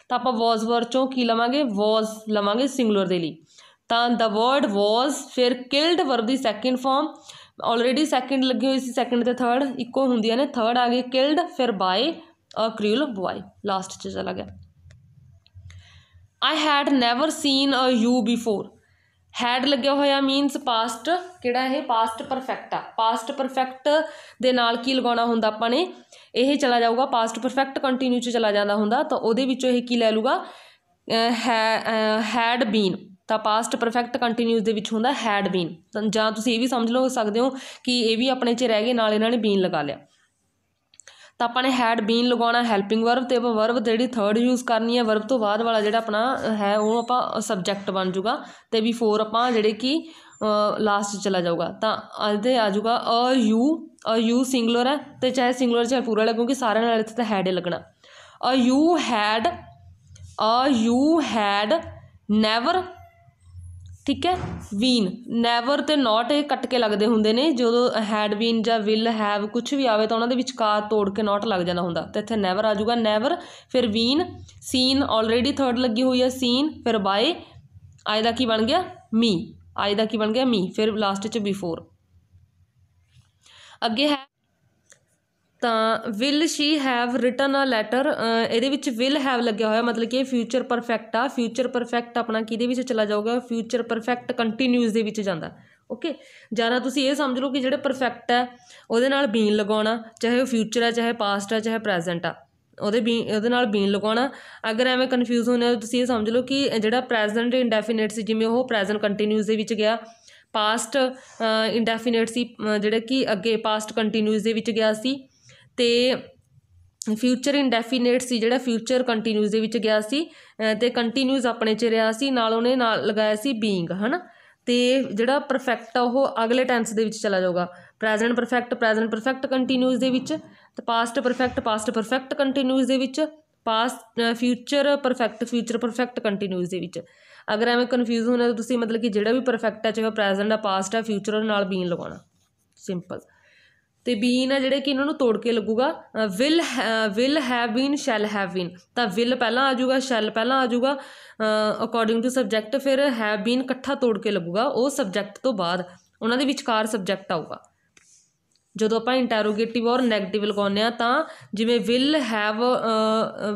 ਤਾਂ ਆਪਾਂ ਵਾਸ ਵਰਡ ਚੋਂ ਕੀ ਲਵਾਂਗੇ? ਵਾਸ ਲਵਾਂਗੇ ਸਿੰਗੂਲਰ ਦੇ ਲਈ। ਤਾਂ ਦਾ ਵਰਡ ਵਾਸ ਫਿਰ ਕਿਲਡ ਵਰਬ ਦੀ ਸੈਕਿੰਡ ਫਾਰਮ ਆਲਰੇਡੀ ਸੈਕਿੰਡ ਲੱਗੀ ਹੋਈ ਸੀ ਸੈਕਿੰਡ ਤੇ ਥਰਡ ਇੱਕੋ ਹੁੰਦੀਆਂ ਨੇ। ਥਰਡ ਆ ਗਈ ਕਿਲਡ ਫਿਰ by a cruel boy last ਚ ਚਲਾ ਗਿਆ। I had never seen uh you before had ਲੱਗਿਆ ਹੋਇਆ ਮੀਨਸ ਪਾਸਟ ਕਿਹੜਾ ਇਹ? ਪਾਸਟ ਪਰਫੈਕਟ ਆ। ਪਾਸਟ ਪਰਫੈਕਟ ਦੇ ਨਾਲ ਕੀ ਲਗਾਉਣਾ ਹੁੰਦਾ ਆਪਾਂ ਨੇ? ਇਹ ਚਲਾ ਜਾਊਗਾ ਪਾਸਟ ਪਰਫੈਕਟ ਕੰਟੀਨਿਊ ਚ ਚਲਾ ਜਾਂਦਾ ਹੁੰਦਾ, ਤਾਂ ਉਹਦੇ ਵਿੱਚੋਂ ਇਹ ਕੀ ਲੈ ਲੂਗਾ ਹੈਡ ਬੀਨ ਤਾਂ ਪਾਸਟ ਪਰਫੈਕਟ ਕੰਟੀਨਿਊਸ ਦੇ ਵਿੱਚ ਹੁੰਦਾ ਹੈਡ ਬੀਨ ਜਾਂ ਤੁਸੀਂ ਇਹ ਵੀ ਸਮਝ ਲਓ, ਸਕਦੇ ਹੋ ਕਿ ਇਹ ਵੀ ਆਪਣੇ 'ਚ ਰਹਿ ਗਏ, ਨਾਲ ਇਹਨਾਂ ਨੇ ਬੀਨ ਲਗਾ ਲਿਆ। ਤਾਂ ਆਪਾਂ ਨੇ ਹੈਡ ਬੀਨ ਲਗਾਉਣਾ ਹੈਲਪਿੰਗ ਵਰਬ ਤੇ ਆਪਾਂ ਵਰਬ ਜਿਹੜੀ ਥਰਡ ਯੂਜ਼ ਕਰਨੀ ਹੈ ਵਰਬ ਤੋਂ ਬਾਅਦ ਵਾਲਾ ਜਿਹੜਾ ਆਪਣਾ ਹੈ, ਉਹ ਆਪਾਂ ਸਬਜੈਕਟ ਬਣ ਜਾਊਗਾ ਤੇ ਵੀ ਆਪਾਂ ਜਿਹੜੇ ਕਿ ਲਾਸਟ ਚਲਾ ਜਾਊਗਾ। ਤਾਂ ਇਹਦੇ ਆ ਜਾਊਗਾ a you a you singular ਹੈ ਤੇ ਚਾਹੇ ਸਿੰਗੂਲਰ ਚਾਹੇ ਪੂਰਾ ਲੱਗ ਕਿਉਂਕਿ ਸਾਰਿਆਂ ਨਾਲ ਇੱਥੇ ਤਾਂ ਹੈਡ ਹੀ ਲੱਗਣਾ। ਅ you had uh you had never ਠੀਕ ਹੈ? ਵੀਨ ਨੈਵਰ ਅਤੇ ਨੋਟ ਇਹ ਕੱਟ ਕੇ ਲੱਗਦੇ ਹੁੰਦੇ ਨੇ। ਜਦੋਂ ਹੈਡ ਬੀਨ ਜਾਂ ਵਿਲ ਹੈਵ ਕੁਝ ਵੀ ਆਵੇ ਤਾਂ ਉਹਨਾਂ ਦੇ ਵਿਚਕਾਰ ਤੋੜ ਕੇ ਨੋਟ ਲੱਗ ਜਾਂਦਾ ਹੁੰਦਾ। ਤਾਂ ਇੱਥੇ ਨੈਵਰ ਆ ਜਾਊਗਾ। ਨੈਵਰ ਫਿਰ ਵੀਨ ਸੀਨ ਆਲਰੇਡੀ ਥਰਡ ਲੱਗੀ ਹੋਈ ਹੈ। ਸੀਨ ਫਿਰ ਬਾਏ ਆਏ ਦਾ ਕੀ ਬਣ ਗਿਆ? ਮੀ ਆਏ ਦਾ ਕੀ ਬਣ ਗਿਆ? ਮੀ ਫਿਰ ਲਾਸਟ ਚ ਬਿਫੋਰ ਅੱਗੇ ਹੈ ਤਾਂ will she have written a letter ਇਹਦੇ ਵਿੱਚ ਵਿਲ ਹੈਵ ਲੱਗਿਆ ਹੋਇਆ, ਮਤਲਬ ਕਿ ਇਹ ਫਿਊਚਰ ਪਰਫੈਕਟ ਆ ਫਿਊਚਰ ਪਰਫੈਕਟ ਆਪਣਾ ਕਿਹਦੇ ਵਿੱਚ ਚਲਾ ਜਾਊਗਾ? ਫਿਊਚਰ ਪਰਫੈਕਟ ਕੰਟੀਨਿਊਸ ਦੇ ਵਿੱਚ ਜਾਂਦਾ। ਓਕੇ ਜ਼ਿਆਦਾ ਤੁਸੀਂ ਇਹ ਸਮਝ ਲਓ ਕਿ ਜਿਹੜੇ ਪਰਫੈਕਟ ਹੈ, ਉਹਦੇ ਨਾਲ ਬੀਨ ਲਗਾਉਣਾ, ਚਾਹੇ ਉਹ ਫਿਊਚਰ ਹੈ, ਚਾਹੇ ਪਾਸਟ ਹੈ, ਚਾਹੇ ਪ੍ਰੈਜ਼ੈਂਟ ਆ। ਉਹਦੇ ਬੀ ਉਹਦੇ ਨਾਲ ਬੀਨ ਲਗਾਉਣਾ। ਅਗਰ ਐਵੇਂ ਕਨਫਿਊਜ਼ ਹੋਣੇ ਹੋ ਤੁਸੀਂ ਇਹ ਸਮਝ ਲਓ ਕਿ ਜਿਹੜਾ ਪ੍ਰੈਜ਼ੈਂਟ ਇੰਡੈਫੀਨਿਟ ਸੀ, ਜਿਵੇਂ ਉਹ ਪ੍ਰੈਜ਼ੈਂਟ ਕੰਟੀਨਿਊਸ ਦੇ ਵਿੱਚ ਗਿਆ ਪਾਸਟ ਇੰਡੈਫੀਨਿਟ ਸੀ ਜਿਹੜਾ ਕਿ ਅੱਗੇ ਪਾਸਟ ਕੰਟੀਨਿਊਸ ਦੇ ਵਿੱਚ ਗਿਆ ਸੀ ਅਤੇ ਫਿਊਚਰ ਇਨਡੈਫੀਨੇਟ ਸੀ, ਜਿਹੜਾ ਫਿਊਚਰ ਕੰਟੀਨਿਊਸ ਦੇ ਵਿੱਚ ਗਿਆ ਸੀ ਅਤੇ ਕੰਟੀਨਿਊਸ ਆਪਣੇ ਚ ਰਿਹਾ ਸੀ, ਨਾਲ ਉਹਨੇ ਨਾਲ ਲਗਾਇਆ ਸੀ ਬੀਇੰਗ ਨਾ ਅਤੇ ਜਿਹੜਾ ਪਰਫੈਕਟ ਆ, ਉਹ ਅਗਲੇ ਟੈਂਸ ਦੇ ਵਿੱਚ ਚਲਾ ਜਾਊਗਾ। Present perfect present perfect continuous ਦੇ ਵਿੱਚ, ਤੇ past perfect past perfect continuous ਦੇ ਵਿੱਚ past future perfect future perfect continuous ਦੇ ਵਿੱਚ। ਅਗਰ ਐਵੇਂ ਕਨਫਿਊਜ਼ ਹੋਣਾ ਤਾਂ ਤੁਸੀਂ ਮਤਲਬ ਕਿ ਜਿਹੜਾ ਵੀ ਪਰਫੈਕਟ ਹੈ ਚਾਹੇ ਪ੍ਰੈਜ਼ੈਂਟ ਆ ਪਾਸਟ ਆ ਫਿਊਚਰ ਉਹਦੇ ਨਾਲ ਬੀਨ ਲਗਾਉਣਾ। ਸਿੰਪਲ ਅਤੇ ਬੀਨ ਆ ਜਿਹੜੇ ਕਿ ਇਹਨਾਂ ਨੂੰ ਤੋੜ ਕੇ ਲੱਗੂਗਾ will will have been shall have been ਤਾਂ ਵਿਲ ਪਹਿਲਾਂ ਆ ਜਾਊਗਾ ਸ਼ੈਲ ਪਹਿਲਾਂ ਆ ਜਾਊਗਾ ਅਕੋਰਡਿੰਗ ਟੂ ਸਬਜੈਕਟ ਫਿਰ ਹੈਵ ਬੀਨ ਇਕੱਠਾ ਤੋੜ ਕੇ ਲੱਗੂਗਾ, ਉਹ ਸਬਜੈਕਟ ਤੋਂ ਬਾਅਦ ਉਹਨਾਂ ਦੇ ਵਿਚਕਾਰ ਸਬਜੈਕਟ ਆਊਗਾ। ਜਦੋਂ ਆਪਾਂ ਇੰਟਰੋਗੇਟਿਵ ਔਰ ਨੈਗੇਟਿਵ ਲਗਾਉਂਦੇ ਆ ਤਾਂ ਜਿਵੇਂ ਵਿਲ ਹੈਵ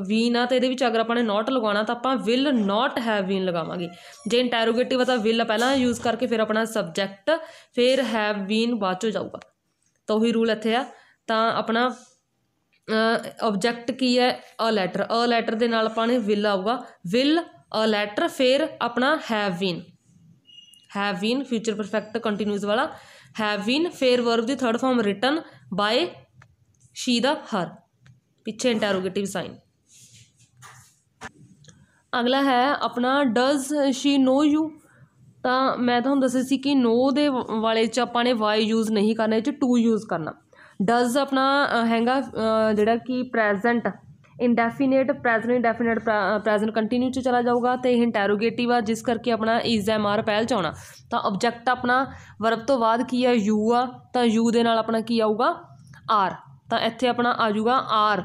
ਵੀਨ ਆ, ਤਾਂ ਇਹਦੇ ਵਿੱਚ ਅਗਰ ਆਪਾਂ ਨੇ ਨਾਟ ਲਗਾਉਣਾ, ਤਾਂ ਆਪਾਂ ਵਿਲ ਨਾਟ ਹੈਵ ਵੀਨ ਲਗਾਵਾਂਗੇ। ਜੇ ਇੰਟਰੋਗੇਟਿਵ ਆ, ਤਾਂ ਵਿਲ ਪਹਿਲਾਂ ਯੂਜ਼ ਕਰਕੇ ਫਿਰ ਆਪਣਾ ਸਬਜੈਕਟ ਫਿਰ ਹੈਵ ਬੀਨ ਬਾਅਦ ਚੋਂ ਜਾਊਗਾ। ਤਾਂ ਉਹੀ ਰੂਲ ਇੱਥੇ ਆ। ਤਾਂ ਆਪਣਾ ਆਬਜੈਕਟ ਕੀ ਹੈ? ਅ ਲੈਟਰ ਅ ਲੈਟਰ ਦੇ ਨਾਲ ਆਪਾਂ ਨੇ ਵਿਲ ਆਊਗਾ। ਵਿਲ ਅ ਲੈਟਰ ਫਿਰ ਆਪਣਾ have been have been future perfect continuous ਵਾਲਾ। ਹੈਵ ਬੀਨ ਫਿਰ verb the third form written by she the her ਪਿੱਛੇ ਇੰਟਰੋਗੇਟਿਵ ਸਾਈਨ ਅਗਲਾ ਹੈ ਆਪਣਾ ਡਜ਼ ਸ਼ੀ ਨੋ ਯੂ ਤਾਂ ਮੈਂ ਤੁਹਾਨੂੰ ਦੱਸਿਆ ਸੀ ਕਿ ਨੋ ਦੇ ਵਾਲੇ ਚ ਆਪਾਂ ਨੇ ਵਾਈ ਯੂਜ਼ ਨਹੀਂ ਕਰਨਾ, ਇਹ ਚ ਟੂ ਯੂਜ਼ ਕਰਨਾ। ਡਜ਼ ਆਪਣਾ ਹੈਗਾ ਜਿਹੜਾ ਕਿ present indefinite present indefinite present continue ਚ ਚਲਾ ਜਾਊਗਾ ਤੇ ਇਹ ਇੰਟਰੋਗੇਟਿਵ ਆ, ਜਿਸ ਕਰਕੇ ਆਪਣਾ ਇਜ਼ ਐਮ ਆਰ ਪਹਿਲ ਚ ਆਉਣਾ। ਤਾਂ ਆਬਜੈਕਟ ਆਪਣਾ ਵਰਬ ਤੋਂ ਬਾਅਦ ਕੀ ਆ? ਯੂ ਆ, ਤਾਂ ਯੂ ਦੇ ਨਾਲ ਆਪਣਾ ਕੀ ਆਊਗਾ? ਆਰ ਤਾਂ ਇੱਥੇ ਆਪਣਾ ਆ ਜਾਊਗਾ ਆਰ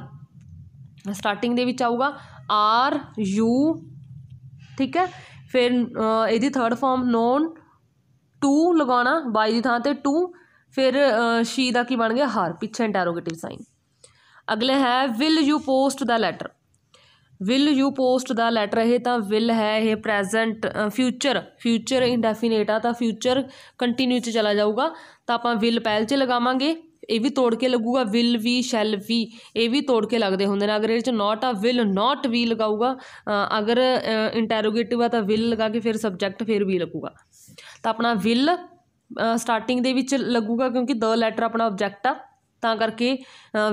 ਸਟਾਰਟਿੰਗ ਦੇ ਵਿੱਚ ਆਊਗਾ ਆਰ ਯੂ ਠੀਕ ਹੈ? ਫਿਰ ਇਹਦੀ ਥਰਡ ਫੋਮ ਨੋਨ ਟੂ ਲਗਾਉਣਾ ਬਾਈ ਦੀ ਥਾਂ ਤੇ ਟੂ ਫਿਰ ਸ਼ੀ ਦਾ ਕੀ ਬਣ ਗਿਆ? ਹਰ, ਪਿੱਛੇ ਇੰਟਰੋਗੇਟਿਵ ਸਾਈਨ ਅਗਲੇ ਹੈ will you post the letter will you post the letter ਇਹ ਤਾਂ ਵਿਲ ਹੈ, ਇਹ ਪ੍ਰੈਜ਼ੈਂਟ ਫਿਊਚਰ ਫਿਊਚਰ ਇਨਡੈਫੀਨੇਟ ਆ, ਤਾਂ ਫਿਊਚਰ ਕੰਟੀਨਿਊ ਚ ਚਲਾ ਜਾਊਗਾ। ਤਾਂ ਆਪਾਂ ਵਿਲ ਪਹਿਲ ਚ ਲਗਾਵਾਂਗੇ। ਇਹ ਵੀ ਤੋੜ ਕੇ ਲੱਗੂਗਾ ਵਿਲ ਵੀ ਸ਼ੈਲ ਵੀ, ਇਹ ਵੀ ਤੋੜ ਕੇ ਲੱਗਦੇ ਹੁੰਦੇ ਨੇ। ਅਗਰ ਇਹਦੇ ਚ ਨਾਟ ਆ ਵਿਲ ਨਾਟ ਵੀ ਲਗਾਊਗਾ ਅਗਰ ਇੰਟਰੋਗੇਟਿਵ ਆ ਤਾਂ ਵਿਲ ਲਗਾ ਕੇ ਫਿਰ ਸਬਜੈਕਟ ਫਿਰ ਵੀ ਲੱਗੂਗਾ। ਤਾਂ ਆਪਣਾ ਵਿਲ ਸਟਾਰਟਿੰਗ ਦੇ ਵਿੱਚ ਲੱਗੂਗਾ ਕਿਉਂਕਿ ਦ ਲੈਟਰ ਆਪਣਾ ਆਬਜੈਕਟ ਆ, ਤਾਂ ਕਰਕੇ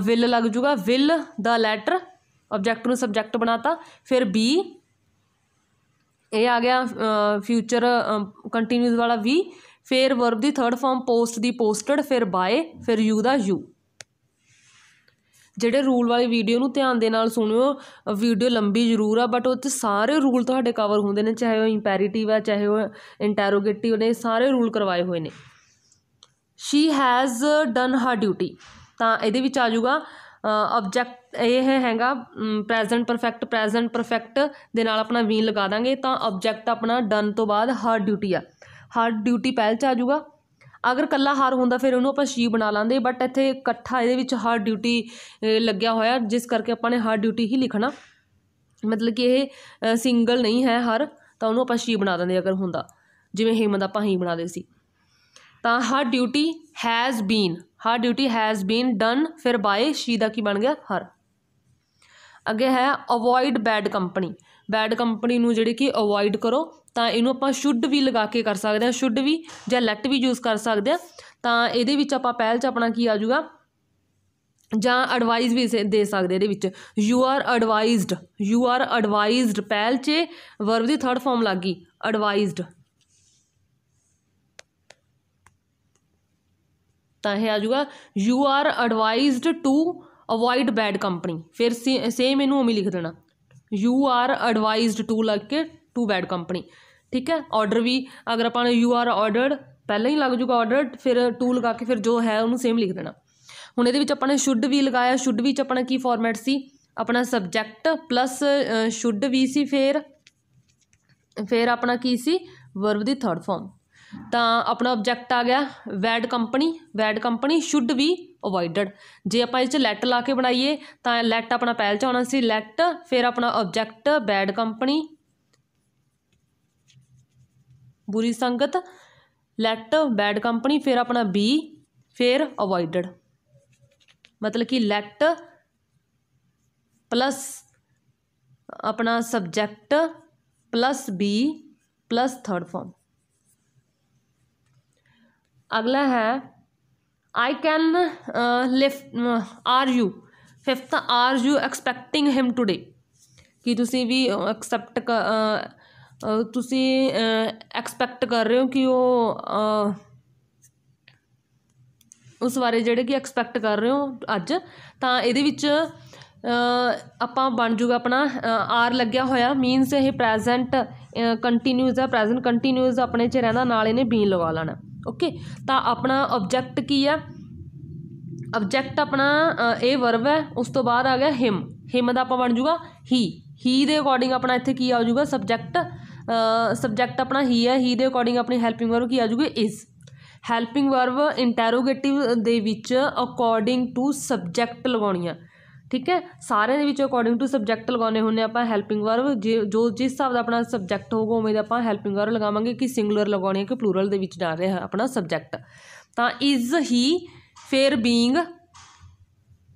ਵਿਲ ਲੱਗ ਜੂਗਾ। ਵਿਲ ਦਾ ਲੈਟਰ ਆਬਜੈਕਟ ਨੂੰ ਸਬਜੈਕਟ ਬਣਾਤਾ, ਫਿਰ ਬੀ ਇਹ ਆ ਗਿਆ ਫਿਊਚਰ ਕੰਟੀਨਿਊਸ ਵਾਲਾ ਵੀ ਫਿਰ ਵਰਬ ਦੀ ਥਰਡ ਫਾਰਮ ਪੋਸਟ ਦੀ ਪੋਸਟਡ ਫਿਰ ਬਾਏ ਫਿਰ ਯੂ ਦਾ ਯੂ ਜਿਹੜੇ ਰੂਲ ਵਾਲੀ ਵੀਡੀਓ ਨੂੰ ਧਿਆਨ ਦੇ ਨਾਲ ਸੁਣਿਓ ਵੀਡੀਓ ਲੰਬੀ ਜ਼ਰੂਰ ਆ ਬਟ ਉਹ 'ਚ ਸਾਰੇ ਰੂਲ ਤੁਹਾਡੇ ਕਵਰ ਹੁੰਦੇ ਨੇ, ਚਾਹੇ ਉਹ ਇੰਪੈਰੀਟਿਵ ਆ, ਚਾਹੇ ਉਹ ਇੰਟਰੋਗੇਟਿਵ ਨੇ, ਸਾਰੇ ਰੂਲ ਕਰਵਾਏ ਹੋਏ ਨੇ। She has done her duty ਤਾਂ ਇਹਦੇ ਵਿੱਚ ਆ ਜਾਊਗਾ ਆਬਜੈਕਟ ਇਹ ਹੈਗਾ ਪ੍ਰੈਜ਼ੈਂਟ ਪਰਫੈਕਟ ਪ੍ਰੈਜ਼ੈਂਟ ਪਰਫੈਕਟ ਦੇ ਨਾਲ ਆਪਣਾ ਵੀਨ ਲਗਾ ਦਾਂਗੇ, ਤਾਂ ਆਬਜੈਕਟ ਆਪਣਾ ਡਨ ਤੋਂ ਬਾਅਦ ਹਰ ਡਿਊਟੀ ਆ। ਹਰ ਡਿਊਟੀ ਪਹਿਲ ਚ ਆ ਜਾਊਗਾ। ਅਗਰ ਕੱਲਾ ਹਰ ਹੁੰਦਾ, ਫਿਰ ਉਹਨੂੰ ਆਪਾਂ ਸ਼ੀ ਬਣਾ ਲਾਂਦੇ ਬਟ ਇੱਥੇ ਇਕੱਠਾ ਇਹਦੇ ਵਿੱਚ ਹਰ ਡਿਊਟੀ ਲੱਗਿਆ ਹੋਇਆ, ਜਿਸ ਕਰਕੇ ਆਪਾਂ ਨੇ ਹਰ ਡਿਊਟੀ ਹੀ ਲਿਖਣਾ। ਮਤਲਬ ਕਿ ਇਹ ਸਿੰਗਲ ਨਹੀਂ ਹੈ ਹਰ, ਤਾਂ ਉਹਨੂੰ ਆਪਾਂ ਸ਼ੀ ਬਣਾ ਦਿੰਦੇ ਅਗਰ ਹੁੰਦਾ। ਜਿਵੇਂ ਹੇਮੰਦ ਆਪਾਂ ਹੀ ਬਣਾਦੇ ਸੀ। ਤਾਂ her duty has been her duty has been done ਫਿਰ ਬਾਏ ਸ਼ੀ ਦਾ ਕੀ ਬਣ ਗਿਆ? ਹਰ। ਅੱਗੇ ਹੈ avoid bad company bad company ਨੂੰ ਜਿਹੜੀ ਕਿ ਅਵੋਇਡ ਕਰੋ, ਤਾਂ ਇਹਨੂੰ ਆਪਾਂ ਸ਼ੁੱਡ ਵੀ ਲਗਾ ਕੇ ਕਰ ਸਕਦੇ ਹਾਂ ਸ਼ੁੱਡ ਵੀ ਜਾਂ ਲੈਟ ਵੀ ਯੂਜ਼ ਕਰ ਸਕਦੇ ਹਾਂ, ਤਾਂ ਇਹਦੇ ਵਿੱਚ ਆਪਾਂ ਪਹਿਲ 'ਚ ਆਪਣਾ ਕੀ ਆ ਜਾਊਗਾ? ਜਾਂ ਐਡਵਾਈਸ ਵੀ ਦੇ ਸਕਦੇ ਇਹਦੇ ਵਿੱਚ। You are advised you are advised ਪਹਿਲ 'ਚ ਵਰਬ ਦੀ ਥਰਡ ਫਾਰਮ ਲੱਗ ਗਈ ਐਡਵਾਈਜ਼ਡ ਤਾਂ ਇਹ ਆ ਜਾਊਗਾ you are advised to avoid bad company ਫਿਰ ਸੇਮ ਇਹਨੂੰ ਉਵੇਂ ਲਿਖ ਦੇਣਾ। ਯੂ ਆਰ ਐਡਵਾਈਜ਼ਡ ਟੂ ਲੱਗ ਕੇ ਟੂ ਬੈਡ ਕੰਪਨੀ ਠੀਕ ਹੈ? ਆਰਡਰ ਵੀ ਅਗਰ ਆਪਾਂ ਨੇ ਯੂ ਆਰ ਆਰਡਰਡ ਪਹਿਲਾਂ ਹੀ ਲੱਗ ਜੂਗਾ ਆਰਡਰਡ ਫਿਰ ਟੂ ਲਗਾ ਕੇ ਫਿਰ ਜੋ ਹੈ ਉਹਨੂੰ ਸੇਮ ਲਿਖ ਦੇਣਾ। ਹੁਣ ਇਹਦੇ ਵਿੱਚ ਆਪਾਂ ਨੇ ਸ਼ੁੱਡ ਵੀ ਲਗਾਇਆ ਸ਼ੁੱਡ ਵਿੱਚ ਆਪਣਾ ਕੀ ਫਾਰਮੈਟ ਸੀ? ਆਪਣਾ ਸਬਜੈਕਟ ਪਲੱਸ ਸ਼ੁੱਡ ਵੀ ਸੀ, ਫਿਰ ਫਿਰ ਆਪਣਾ ਕੀ ਸੀ? ਵਰਬ ਦੀ ਥਰਡ ਫਾਰਮ ਤਾਂ ਆਪਣਾ ਓਬਜੈਕਟ ਆ ਗਿਆ bad company bad company should be avoided ਜੇ ਆਪਾਂ ਇਹ ਚ ਲੈਟ ਲਾ ਕੇ ਬਣਾਈਏ, ਤਾਂ ਲੈਟ ਆਪਣਾ ਪਹਿਲ ਚ ਆਉਣਾ ਸੀ ਲੈਟ ਫਿਰ ਆਪਣਾ ਓਬਜੈਕਟ ਬੈਡ ਕੰਪਨੀ ਬੁਰੀ ਸੰਗਤ ਲੈਟ ਬੈਡ ਕੰਪਨੀ ਫਿਰ ਆਪਣਾ ਬੀ ਫਿਰ ਅਵੋਇਡਡ ਮਤਲਬ ਕਿ ਲੈਟ ਪਲੱਸ ਆਪਣਾ subject plus be plus third form ਅਗਲਾ ਹੈ I can lift are you fifth are you expecting him today ਕਿ ਤੁਸੀਂ ਵੀ ਐਕਸੈਪਟ ਤੁਸੀਂ ਐਕਸਪੈਕਟ ਕਰ ਰਹੇ ਹੋ ਕਿ ਉਹ ਉਸ ਬਾਰੇ ਜਿਹੜੇ ਕਿ ਐਕਸਪੈਕਟ ਕਰ ਰਹੇ ਹੋ ਅੱਜ? ਤਾਂ ਇਹਦੇ ਵਿੱਚ ਆਪਾਂ ਬਣ ਜੂਗਾ ਆਪਣਾ ਆਰ ਲੱਗਿਆ ਹੋਇਆ। ਮੀਨਸ ਇਹ ਪ੍ਰੈਜ਼ੈਂਟ ਕੰਟੀਨਿਊਸ ਹੈ। ਪ੍ਰੈਜ਼ੈਂਟ ਕੰਟੀਨਿਊਸ ਆਪਣੇ 'ਚ ਰਹਿੰਦਾ, ਨਾਲ ਇਹਨੇ ਬੀਨ ਲਗਾ ਲੈਣਾ। ਓਕੇ ਤਾਂ ਆਪਣਾ ਆਬਜੈਕਟ ਕੀ ਹੈ? ਆਬਜੈਕਟ ਆਪਣਾ ਇਹ ਵਰਬ ਹੈ, ਉਸ ਤੋਂ ਬਾਅਦ ਆ ਗਿਆ ਹਿਮ ਹਿਮ ਦਾ ਆਪਾਂ ਬਣ ਜੂਗਾ ਹੀ ਹੀ ਦੇ ਅਕੋਰਡਿੰਗ ਆਪਣਾ ਇੱਥੇ ਕੀ ਆ ਜਾਊਗਾ? ਸਬਜੈਕਟ ਸਬਜੈਕਟ ਆਪਣਾ ਹੀ ਹੈ ਹੀ ਦੇ ਅਕੋਰਡਿੰਗ ਆਪਣੀ ਹੈਲਪਿੰਗ ਵਰਬ ਕੀ ਆ ਜਾਊਗੀ? ਇਜ਼ ਹੈਲਪਿੰਗ ਵਰਬ ਇੰਟਰੋਗੇਟਿਵ ਦੇ ਵਿੱਚ ਅਕੋਰਡਿੰਗ ਟੂ ਸਬਜੈਕਟ ਲਗਾਉਣੀ ਲਗਾਉਣੀਆਂ ਠੀਕ ਹੈ? ਸਾਰਿਆਂ ਦੇ ਵਿੱਚ ਅਕੋਰਡਿੰਗ ਟੂ ਸਬਜੈਕਟ ਲਗਾਉਣੇ ਹੁੰਦੇ ਆਪਾਂ ਹੈਲਪਿੰਗ ਵਰਬ ਜੇ, ਜੋ ਜਿਸ ਹਿਸਾਬ ਦਾ ਆਪਣਾ ਸਬਜੈਕਟ ਹੋਊਗਾ, ਉਵੇਂ ਦਾ ਆਪਾਂ ਹੈਲਪਿੰਗ ਵਰਬ ਲਗਾਵਾਂਗੇ ਕਿ ਸਿੰਗੂਲਰ ਲਗਾਉਣੀ ਹੈ ਕਿ ਪਲੂਰਲ ਦੇ ਵਿੱਚ ਜਾ ਰਿਹਾ ਹੈ ਆਪਣਾ ਸਬਜੈਕਟ ਤਾਂ ਇਜ਼ ਹੀ ਫੇਰ ਬੀਇੰਗ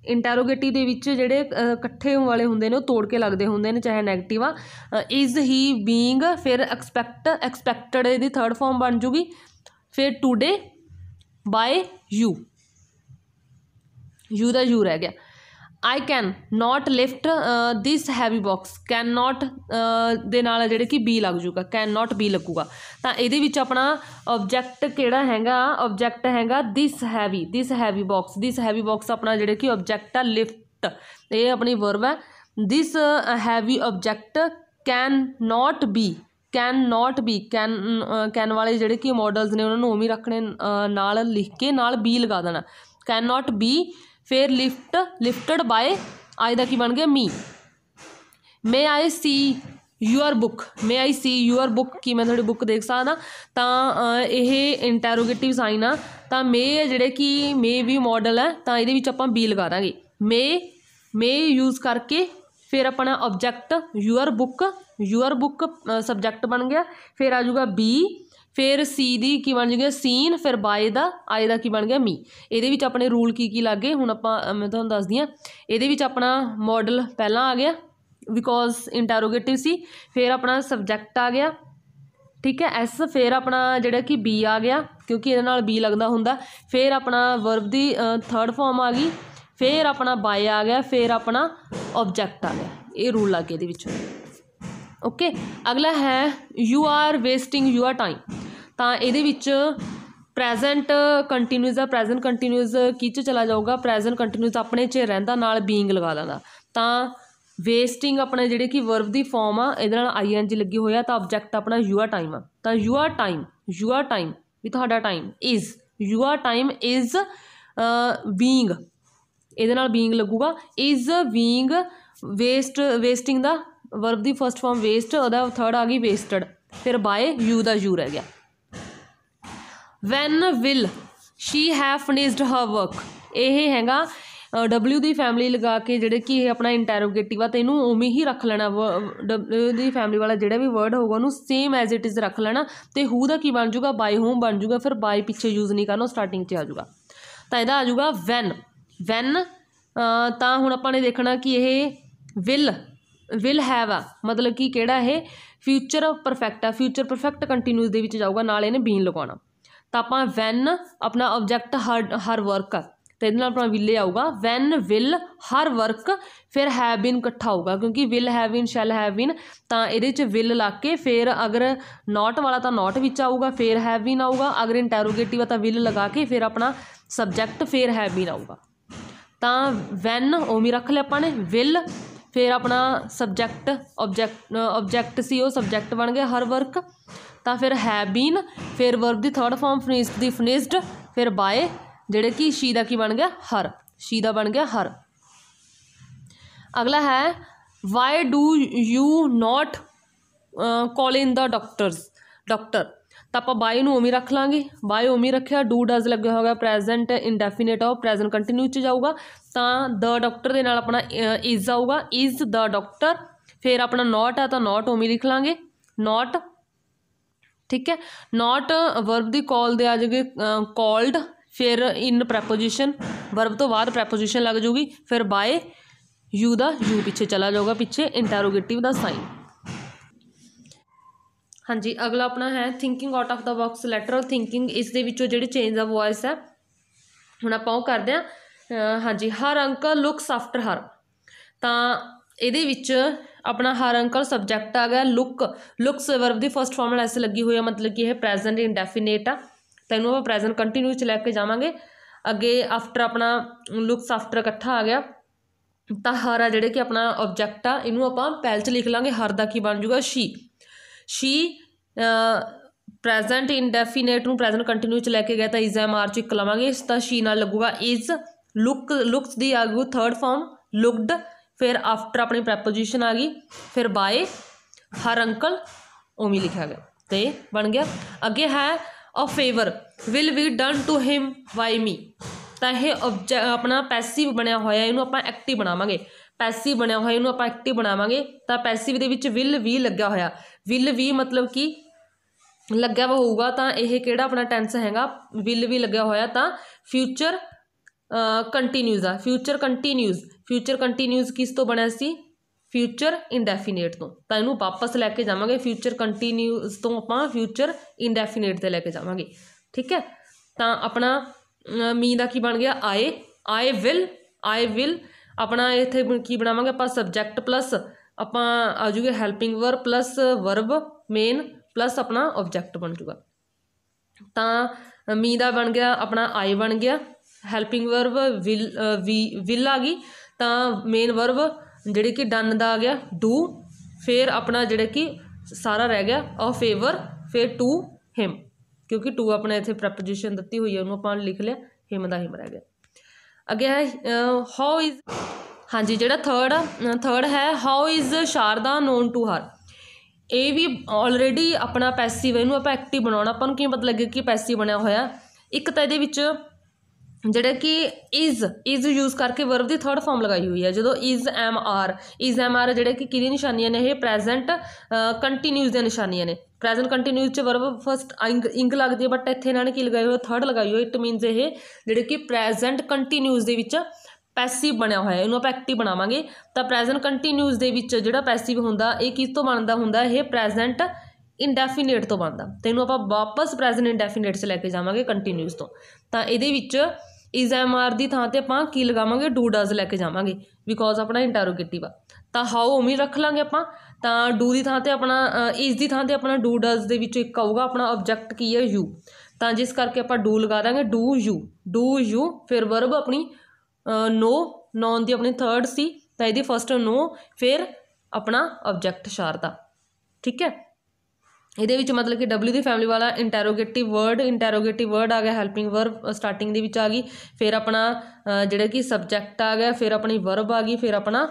ਇੰਟਰੋਗੇਟਿਵ ਦੇ ਵਿੱਚ ਜਿਹੜੇ ਇਕੱਠੇ ਵਾਲੇ ਹੁੰਦੇ ਨੇ, ਉਹ ਤੋੜ ਕੇ ਲੱਗਦੇ ਹੁੰਦੇ ਨੇ, ਚਾਹੇ ਨੈਗੇਟਿਵ ਆ। ਇਜ਼ ਹੀ ਬੀਇੰਗ ਫਿਰ ਐਕਸਪੈਕਟ ਐਕਸਪੈਕਟਡ ਇਹਦੀ ਥਰਡ ਫਾਰਮ ਬਣ ਜੂਗੀ। ਫਿਰ ਟੂਡੇ ਬਾਏ ਯੂ ਯੂ ਦਾ ਯੂ ਰਹਿ ਗਿਆ। I cannot lift this heavy box cannot ਦੇ ਨਾਲ ਜਿਹੜੇ ਕਿ ਬੀ ਲੱਗ ਜੂਗਾ ਕੈਨ ਨਾਟ ਬੀ ਲੱਗੂਗਾ। ਤਾਂ ਇਹਦੇ ਵਿੱਚ ਆਪਣਾ ਆਬਜੈਕਟ ਕਿਹੜਾ ਹੈਗਾ? ਆਬਜੈਕਟ ਹੈਗਾ this heavy this heavy box this heavy box ਆਪਣਾ ਜਿਹੜੇ ਕਿ ਆਬਜੈਕਟ ਆ ਲਿਫਟ ਇਹ ਆਪਣੀ ਵਰਬ ਹੈ this heavy object cannot be cannot be can can ਵਾਲੇ ਜਿਹੜੇ ਕਿ ਮਾਡਲਸ ਨੇ ਉਹਨਾਂ ਨੂੰ ਉਵੇਂ ਰੱਖਣੇ ਨਾਲ ਲਿਖ ਕੇ ਨਾਲ ਬੀ ਲਗਾ ਦੇਣਾ। ਕੈਨ ਨਾਟ ਬੀ ਫਿਰ ਲਿਫਟ, ਲਿਫਟਡ ਬਾਏ ਆਏ ਦਾ ਕੀ ਬਣ ਗਿਆ me. May I see your book may I see your book ਕੀ ਮੈਂ ਤੁਹਾਡੀ ਬੁੱਕ ਦੇਖ ਸਕਦਾ ਤਾਂ ਇਹ ਇੰਟਰੋਗੇਟਿਵ ਸਾਈਨ ਆ। ਤਾਂ ਮੇ ਜਿਹੜੇ ਕਿ ਮੇ ਵੀ ਮਾਡਲ ਹੈ ਤਾਂ ਇਹਦੇ ਵਿੱਚ ਆਪਾਂ ਬੀ ਲਗਾ ਦਾਂਗੇ। ਮੇ ਮੇ ਯੂਜ਼ ਕਰਕੇ ਫਿਰ ਆਪਣਾ object your book your book subject ਬਣ ਗਿਆ। ਫਿਰ ਆ ਜਾਊਗਾ ਬੀ ਫਿਰ ਸੀ ਦੀ ਕੀ ਬਣ ਜੂਗੀ ਸੀਨ, ਫਿਰ ਬਾਏ ਦਾ ਆਏ ਦਾ ਕੀ ਬਣ ਗਿਆ? ਮੀ ਇਹਦੇ ਵਿੱਚ ਆਪਣੇ ਰੂਲ ਕੀ ਕੀ ਲੱਗੇ ਹੁਣ ਆਪਾਂ ਮੈਂ ਤੁਹਾਨੂੰ ਦੱਸਦੀ ਹਾਂ। ਇਹਦੇ ਵਿੱਚ ਆਪਣਾ ਮਾਡਲ ਪਹਿਲਾਂ ਆ ਗਿਆ ਬਿਕੋਜ਼ ਇੰਟਰੋਗੇਟਿਵ ਸੀ। ਫਿਰ ਆਪਣਾ ਸਬਜੈਕਟ ਆ ਗਿਆ, ਠੀਕ ਹੈ? ਐਸ ਫਿਰ ਆਪਣਾ ਜਿਹੜਾ ਕਿ ਬੀ ਆ ਗਿਆ, ਕਿਉਂਕਿ ਇਹਦੇ ਨਾਲ ਬੀ ਲੱਗਦਾ ਹੁੰਦਾ। ਫਿਰ ਆਪਣਾ ਵਰਬ ਦੀ ਥਰਡ ਫਾਰਮ ਆ ਗਈ। ਫਿਰ ਆਪਣਾ ਬਾਏ ਆ ਗਿਆ, ਫਿਰ ਆਪਣਾ ਆਬਜੈਕਟ ਆ ਗਿਆ। ਇਹ ਰੂਲ ਲੱਗ ਗਿਆ ਇਹਦੇ ਵਿੱਚ। ਓਕੇ ਅਗਲਾ ਹੈ you are wasting your time ਤਾਂ ਇਹਦੇ ਵਿੱਚ ਪ੍ਰੈਜ਼ੈਂਟ ਕੰਟੀਨਿਊਸ ਦਾ ਪ੍ਰੈਜ਼ੈਂਟ ਕੰਟੀਨਿਊਸ ਕੀ 'ਚ ਚਲਾ ਜਾਊਗਾ? ਪ੍ਰੈਜ਼ੈਂਟ ਕੰਟੀਨਿਊਸ ਆਪਣੇ 'ਚ ਰਹਿੰਦਾ, ਨਾਲ ਬੀਇੰਗ ਲਗਾ ਲੈਂਦਾ। ਤਾਂ ਵੇਸਟਿੰਗ ਆਪਣੇ ਜਿਹੜੇ ਕਿ ਵਰਬ ਦੀ ਫਾਰਮ ਆ, ਇਹਦੇ ਨਾਲ ਆਈ ਐਨ ਜੀ ਲੱਗੀ ਹੋਇਆ ਤਾਂ ਆਬਜੈਕਟ ਆਪਣਾ ਯੂਆ ਟਾਈਮ ਆ। ਤਾਂ ਯੂਆ ਟਾਈਮ ਯੂਆ ਟਾਈਮ ਵੀ ਤੁਹਾਡਾ time is your time is being ਇਹਦੇ ਨਾਲ ਬੀਇੰਗ ਲੱਗੂਗਾ। ਇਜ਼ ਬੀਇੰਗ ਵੇਸਟ ਵੇਸਟਿੰਗ ਦਾ ਵਰਬ ਦੀ ਫਰਸਟ ਫਾਰਮ ਵੇਸਟ ਉਹਦਾ ਥਰਡ ਆ ਗਈ ਵੇਸਟਡ ਫਿਰ ਬਾਏ ਯੂ ਦਾ ਯੂ ਰਹਿ ਗਿਆ। When will she have finished her work ਇਹ ਹੈਗਾ ਡਬਲਿਊ ਦੀ ਫੈਮਿਲੀ ਲਗਾ ਕੇ ਜਿਹੜੇ ਕਿ ਇਹ ਆਪਣਾ ਇੰਟਰੋਗੇਟਿਵ ਆ, ਤੇ ਇਹਨੂੰ ਉਵੇਂ ਹੀ ਰੱਖ ਲੈਣਾ ਡਬਲਿਊ ਦੀ ਫੈਮਿਲੀ ਵਾਲਾ ਜਿਹੜਾ ਵੀ ਵਰਡ ਹੋਊਗਾ, ਉਹਨੂੰ ਸੇਮ ਐਜ਼ ਇਟ ਇਜ਼ ਰੱਖ ਲੈਣਾ, ਤੇ ਹੂ ਦਾ ਕੀ ਬਣ ਜੂਗਾ ਬਾਈ ਹੋਮ ਬਣ ਜੂਗਾ ਫਿਰ ਬਾਈ ਪਿੱਛੇ ਯੂਜ਼ ਨਹੀਂ ਕਰਨਾ ਸਟਾਰਟਿੰਗ 'ਚ ਆ ਜੂਗਾ ਤਾਂ ਇਹਦਾ ਆ ਜੂਗਾ ਵੈਨ ਵੈਨ ਤਾਂ ਹੁਣ ਆਪਾਂ ਨੇ ਦੇਖਣਾ ਕਿ ਇਹ ਵਿਲ ਵਿਲ ਹੈਵ ਆ। ਮਤਲਬ ਕਿ ਕਿਹੜਾ ਇਹ? ਫਿਊਚਰ ਪਰਫੈਕਟ ਆ। ਫਿਊਚਰ ਪਰਫੈਕਟ ਕੰਟੀਨਿਊਸ ਦੇ ਵਿੱਚ ਜਾਊਗਾ, ਨਾਲ ਇਹਨੇ ਬੀਨ ਲਗਾਉਣਾ। ਤਾਂ ਆਪਾਂ ਵੈਨ ਆਪਣਾ ਆਬਜੈਕਟ ਹਰ ਹਰ ਵਰਕ ਆ ਤੇ ਇਹਦੇ ਨਾਲ ਆਪਣਾ ਵਿਲੇ ਆਊਗਾ ਵੈਨ ਵਿਲ ਹਰ ਵਰਕ ਫਿਰ ਹੈਵ ਬੀਨ ਇਕੱਠਾ ਹੋਊਗਾ, ਕਿਉਂਕਿ will have been shall have been ਤਾਂ ਇਹਦੇ ਚ ਵਿਲ ਲਾ ਕੇ ਫਿਰ ਅਗਰ ਨਾਟ ਵਾਲਾ ਤਾਂ ਨਾਟ ਵਿੱਚ ਆਊਗਾ, ਫਿਰ ਹੈਵ ਬੀਨ ਆਊਗਾ, ਅਗਰ ਇੰਟਰੋਗੇਟਿਵ ਆ ਤਾਂ ਵਿਲ ਲਗਾ ਕੇ ਫਿਰ ਆਪਣਾ ਸਬਜੈਕਟ ਫਿਰ ਹੈਵ ਬੀਨ ਆਊਗਾ। ਤਾਂ ਵੈਨ ਉਵੇਂ ਰੱਖ ਲਿਆ ਆਪਾਂ ਨੇ ਵਿਲ ਫਿਰ ਆਪਣਾ ਸਬਜੈਕਟ ਆਬਜੈਕਟ ਆਬਜੈਕਟ ਸੀ, ਉਹ ਸਬਜੈਕਟ ਬਣ ਗਿਆ ਹਰ ਵਰਕ ਤਾਂ ਫਿਰ ਹੈਵ ਬੀਨ, ਫਿਰ ਵਰਬ ਦੀ ਥਰਡ ਫਾਰਮ ਫਿਨਿਸ਼ਡ ਦੀ ਫਿਨਿਸ਼ਡ ਫਿਰ ਬਾਏ, ਜਿਹੜੇ ਕਿ ਸ਼ੀ ਦਾ ਕੀ ਬਣ ਗਿਆ? ਹਰ ਸ਼ੀ ਦਾ ਬਣ ਗਿਆ ਹਰ ਅਗਲਾ ਹੈ why do you not call in the doctors doctor ਤਾਂ ਆਪਾਂ ਬਾਏ ਨੂੰ ਉਵੇਂ ਰੱਖ ਲਾਂਗੇ। ਬਾਏ ਉਮੀ ਰੱਖਿਆ ਡੂ ਡਜ਼ ਲੱਗਿਆ ਹੋਗਾ present indefinite of present continue ਚ ਜਾਊਗਾ। ਤਾਂ ਦ ਡਾਕਟਰ ਦੇ ਨਾਲ ਆਪਣਾ ਇਜ਼ ਆਊਗਾ। ਇਜ਼ ਦ ਡਾਕਟਰ ਫਿਰ ਆਪਣਾ ਨਾਟ ਆ ਤਾਂ ਨਾਟ ਉਮੀ ਲਿਖ ਲਾਂਗੇ। ਨਾਟ ਠੀਕ ਹੈ? ਨਾਟ ਵਰਬ ਦੀ ਕਾਲ ਦੇ ਆ ਜਾਗੇ ਕਾਲਡ ਫਿਰ ਇਨ ਪ੍ਰੈਪੋਜੀਸ਼ਨ ਵਰਬ ਤੋਂ ਬਾਅਦ ਪ੍ਰੈਪੋਜੀਸ਼ਨ ਲੱਗ ਜੂਗੀ ਫਿਰ ਬਾਏ ਯੂ ਦਾ ਯੂ ਪਿੱਛੇ ਚਲਾ ਜਾਊਗਾ, ਪਿੱਛੇ ਇੰਟਰੋਗੇਟਿਵ ਦਾ ਸਾਈਨ ਹਾਂਜੀ, ਅਗਲਾ ਆਪਣਾ ਹੈ thinking out of the box letter of thinking ਇਸ ਦੇ ਵਿੱਚੋਂ ਜਿਹੜੀ ਚੇਂਜ ਦਾ ਵੌਇਸ ਹੈ, ਹੁਣ ਆਪਾਂ ਉਹ ਕਰਦੇ ਹਾਂ। ਹਾਂਜੀ, her uncle looks after her ਤਾਂ ਇਹਦੇ ਵਿੱਚ ਆਪਣਾ ਹਰ ਅੰਕਲ ਸਬਜੈਕਟ ਆ ਗਿਆ ਲੁੱਕ ਲੁੱਕਸ ਵਰਬ ਦੀ ਫਰਸਟ ਫਾਰਮਲ ਐਸੇ ਲੱਗੀ ਹੋਈ ਆ, ਮਤਲਬ ਕਿ ਇਹ ਪ੍ਰੈਜ਼ੈਂਟ ਇਨਡੈਫੀਨੇਟ ਆ। ਤਾਂ ਇਹਨੂੰ ਆਪਾਂ ਪ੍ਰੈਜ਼ੈਂਟ ਕੰਟੀਨਿਊ ਚ ਲੈ ਕੇ ਜਾਵਾਂਗੇ। ਅੱਗੇ ਆਫਟਰ ਆਪਣਾ ਲੁੱਕਸ ਆਫਟਰ ਇਕੱਠਾ ਆ ਗਿਆ, ਤਾਂ ਹਰ ਆ ਜਿਹੜੇ ਕਿ ਆਪਣਾ ਆਬਜੈਕਟ ਆ, ਇਹਨੂੰ ਆਪਾਂ ਪਹਿਲ ਚ ਲਿਖ ਲਾਂਗੇ, ਹਰ ਦਾ ਕੀ ਬਣ ਜੂਗਾ ਸ਼ੀ ਸ਼ੀ ਪ੍ਰੈਜ਼ੈਂਟ ਇਨਡੈਫੀਨੇਟ ਨੂੰ ਪ੍ਰੈਜ਼ੈਂਟ ਕੰਟੀਨਿਊ ਚ ਲੈ ਕੇ ਗਿਆ, ਤਾਂ ਇਜ਼ ਐਮ ਆਰ ਚ ਇੱਕ ਲਵਾਂਗੇ ਇਸ ਤਾਂ ਸ਼ੀ ਨਾਲ ਲੱਗੂਗਾ ਇਜ਼ ਲੁੱਕ ਲੁੱਕਸ ਦੀ ਆਗੂ ਥਰਡ ਫਾਰਮ ਲੁਕਡ ਫਿਰ ਆਫਟਰ ਆਪਣੀ ਪ੍ਰੈਪੋਜੀਸ਼ਨ ਆ ਗਈ, ਫਿਰ ਬਾਏ ਹਰ ਅੰਕਲ ਉਵੇਂ ਲਿਖਿਆ ਗਿਆ, ਤੇ ਬਣ ਗਿਆ। ਅੱਗੇ ਹੈ a favour will be done to him by me ਤਾਂ ਇਹ obje- ਆਪਣਾ ਪੈਸਿਵ ਬਣਿਆ ਹੋਇਆ, ਇਹਨੂੰ ਆਪਾਂ ਐਕਟਿਵ ਬਣਾਵਾਂਗੇ। ਪੈਸਿਵ ਬਣਿਆ ਹੋਇਆ, ਇਹਨੂੰ ਆਪਾਂ ਐਕਟਿਵ ਬਣਾਵਾਂਗੇ। ਤਾਂ ਪੈਸਿਵ ਦੇ ਵਿੱਚ ਵਿਲ ਵੀ ਲੱਗਿਆ ਹੋਇਆ। ਵਿਲ ਵੀ ਮਤਲਬ ਕਿ ਲੱਗਿਆ ਵਾ ਹੋਊਗਾ, ਤਾਂ ਇਹ ਕਿਹੜਾ ਆਪਣਾ ਟੈਂਸ ਹੈਗਾ? ਵਿਲ ਵੀ ਲੱਗਿਆ ਹੋਇਆ ਤਾਂ ਫਿਊਚਰ ਕੰਟੀਨਿਊਸ ਆ। ਫਿਊਚਰ ਕੰਟੀਨਿਊਸ ਫਿਊਚਰ ਕੰਟੀਨਿਊਸ ਕਿਸ ਤੋਂ ਬਣਿਆ ਸੀ? ਫਿਊਚਰ ਇੰਡੈਫੀਨੇਟ ਤੋਂ। ਤਾਂ ਇਹਨੂੰ ਵਾਪਸ ਲੈ ਕੇ ਜਾਵਾਂਗੇ। ਫਿਊਚਰ ਕੰਟੀਨਿਊਸ ਤੋਂ ਆਪਾਂ ਫਿਊਚਰ ਇੰਡੈਫੀਨੇਟ ਤੇ ਲੈ ਕੇ ਜਾਵਾਂਗੇ। ਠੀਕ ਹੈ? ਤਾਂ ਆਪਣਾ ਮੀ ਦਾ ਕੀ ਬਣ ਗਿਆ? ਆਏ ਆਈ ਵਿਲ ਆਈ ਵਿਲ ਆਪਣਾ ਇੱਥੇ ਕੀ ਬਣਾਵਾਂਗੇ ਆਪਾਂ? ਸਬਜੈਕਟ ਪਲੱਸ ਆਪਾਂ ਆ ਜੂਗੇ helping verb plus verb main plus ਆਪਣਾ ਆਬਜੈਕਟ ਬਣ ਜੂਗਾ। ਤਾਂ ਮੀ ਦਾ ਬਣ ਗਿਆ, ਆਪਣਾ ਆਈ ਬਣ ਗਿਆ। Helping verb will be will ਆ ਗਈ। ਤਾਂ ਮੇਨ ਵਰਬ ਜਿਹੜੇ ਕਿ ਡਨ ਦਾ ਆ ਗਿਆ ਡੂ ਫਿਰ ਆਪਣਾ ਜਿਹੜਾ ਕਿ ਸਾਰਾ ਰਹਿ ਗਿਆ ਆ ਫੇਵਰ ਫਿਰ ਟੂ ਹਿਮ ਕਿਉਂਕਿ ਟੂ ਆਪਣਾ ਇੱਥੇ ਪ੍ਰੈਪੋਜੀਸ਼ਨ ਦਿੱਤੀ ਹੋਈ ਹੈ ਉਹਨੂੰ ਆਪਾਂ ਲਿਖ ਲਿਆ ਹਿਮ ਦਾ ਹਿਮ ਰਹਿ ਗਿਆ। ਅੱਗੇ ਹੈ ਹਾਊ ਇਜ਼ ਹਾਂਜੀ, ਜਿਹੜਾ ਥਰਡ ਥਰਡ ਹੈ how is Sharda known to her ਇਹ ਵੀ ਆਲਰੇਡੀ ਆਪਣਾ ਪੈਸਿਵ ਇਹਨੂੰ ਆਪਾਂ ਐਕਟਿਵ ਬਣਾਉਣਾ, ਆਪਾਂ ਨੂੰ ਕਿਵੇਂ ਪਤਾ ਲੱਗੇ ਕਿ ਪੈਸਿਵ ਬਣਿਆ ਹੋਇਆ? ਇੱਕ ਤਾਂ ਇਹਦੇ ਵਿੱਚ ਜਿਹੜਾ ਕਿ ਇਜ਼ ਇਜ਼ ਯੂਜ਼ ਕਰਕੇ ਵਰਬ ਦੀ ਥਰਡ ਫਾਰਮ ਲਗਾਈ ਹੋਈ ਹੈ। ਜਦੋਂ is am are is am are ਜਿਹੜੇ ਕਿ ਕਿਹਦੀ ਨਿਸ਼ਾਨੀਆਂ ਨੇ, ਇਹ ਪ੍ਰੈਜ਼ੈਂਟ ਕੰਟੀਨਿਊਸ ਦੀਆਂ ਨਿਸ਼ਾਨੀਆਂ ਨੇ। ਪ੍ਰੈਜ਼ੈਂਟ ਕੰਟੀਨਿਊਸ ਚ ਵਰਬ ਫਸਟ ਇੰਗ ਇੰਗ ਲੱਗਦੀ ਹੈ ਬਟ ਇੱਥੇ ਇਹਨਾਂ ਨੇ ਕੀ ਲਗਾਈ ਹੋਈ ਥਰਡ ਲਗਾਈ ਹੋਈ ਇਟ ਮੀਨਸ ਇਹ ਜਿਹੜੇ ਕਿ ਪ੍ਰੈਜ਼ੈਂਟ ਕੰਟੀਨਿਊਸ ਦੇ ਵਿੱਚ ਪੈਸਿਵ ਬਣਿਆ ਹੋਇਆ ਇਹਨੂੰ ਆਪਾਂ ਐਕਟਿਵ ਬਣਾਵਾਂਗੇ। ਤਾਂ ਪ੍ਰੈਜ਼ੈਂਟ ਕੰਟੀਨਿਊਸ ਦੇ ਵਿੱਚ ਜਿਹੜਾ ਪੈਸਿਵ ਹੁੰਦਾ, ਇਹ ਕਿਸ ਤੋਂ ਬਣਦਾ ਹੁੰਦਾ? ਇਹ ਪ੍ਰੈਜ਼ੈਂਟ ਇਨਡੈਫੀਨੇਟ ਤੋਂ ਬਣਦਾ। ਤੇ ਇਹਨੂੰ ਆਪਾਂ ਵਾਪਸ ਪ੍ਰੈਜ਼ੈਂਟ ਇਨਡੈਫੀਨੇਟ 'ਚ ਲੈ ਕੇ ਜਾਵਾਂਗੇ ਕੰਟੀਨਿਊਸ ਤੋਂ। ਤਾਂ ਇਹਦੇ ਵਿੱਚ ਇਜ਼ ਐਮ ਆਰ ਦੀ ਥਾਂ ਤੇ ਆਪਾਂ ਕੀ ਲਗਾਵਾਂਗੇ? ਡੂ ਡਜ਼ ਲੈ ਕੇ ਜਾਵਾਂਗੇ। ਬਿਕੋਜ਼ ਆਪਣਾ ਇੰਟਰੋਗੇਟਿਵ ਆ। ਤਾਂ ਹਾਊ ਉਵੇਂ ਰੱਖ ਲਾਂਗੇ ਆਪਾਂ? ਤਾਂ ਡੂ ਦੀ ਥਾਂ ਤੇ ਆਪਣਾ ਇਜ਼ ਦੀ ਥਾਂ ਤੇ ਆਪਣਾ ਡੂ ਡਜ਼ ਦੇ ਵਿੱਚ ਇੱਕ ਆਊਗਾ, ਆਪਣਾ ਆਬਜੈਕਟ ਕੀ ਹੈ ਯੂ ਤਾਂ ਜਿਸ ਕਰਕੇ ਆਪਾਂ ਡੂ ਲਗਾ ਦਾਂਗੇ ਡੂ ਯੂ ਡੂ ਯੂ ਫਿਰ ਵਰਬ ਆਪਣੀ ਨੋ ਨੌਨ ਦੀ ਆਪਣੀ ਥਰਡ ਸੀ। ਤਾਂ ਇਹਦੀ ਫਸਟ ਨੋ ਫਿਰ ਆਪਣਾ ਆਬਜੈਕਟ ਸ਼ਾਰਦਾ। ਠੀਕ ਹੈ? ਇਹਦੇ ਵਿੱਚ ਮਤਲਬ ਕਿ W ਦੀ ਫੈਮਿਲੀ ਵਾਲਾ ਇੰਟੈਰੋਗੇਟਿਵ ਵਰਡ ਇੰਟੈਰੋਗੇਟਿਵ ਵਰਡ ਆ ਗਿਆ ਹੈਲਪਿੰਗ ਵਰਬ ਸਟਾਰਟਿੰਗ ਦੇ ਵਿੱਚ ਆ ਗਈ, ਫਿਰ ਆਪਣਾ ਜਿਹੜਾ ਕਿ ਸਬਜੈਕਟ ਆ ਗਿਆ, ਫਿਰ ਆਪਣੀ ਵਰਬ ਆ ਗਈ, ਫਿਰ ਆਪਣਾ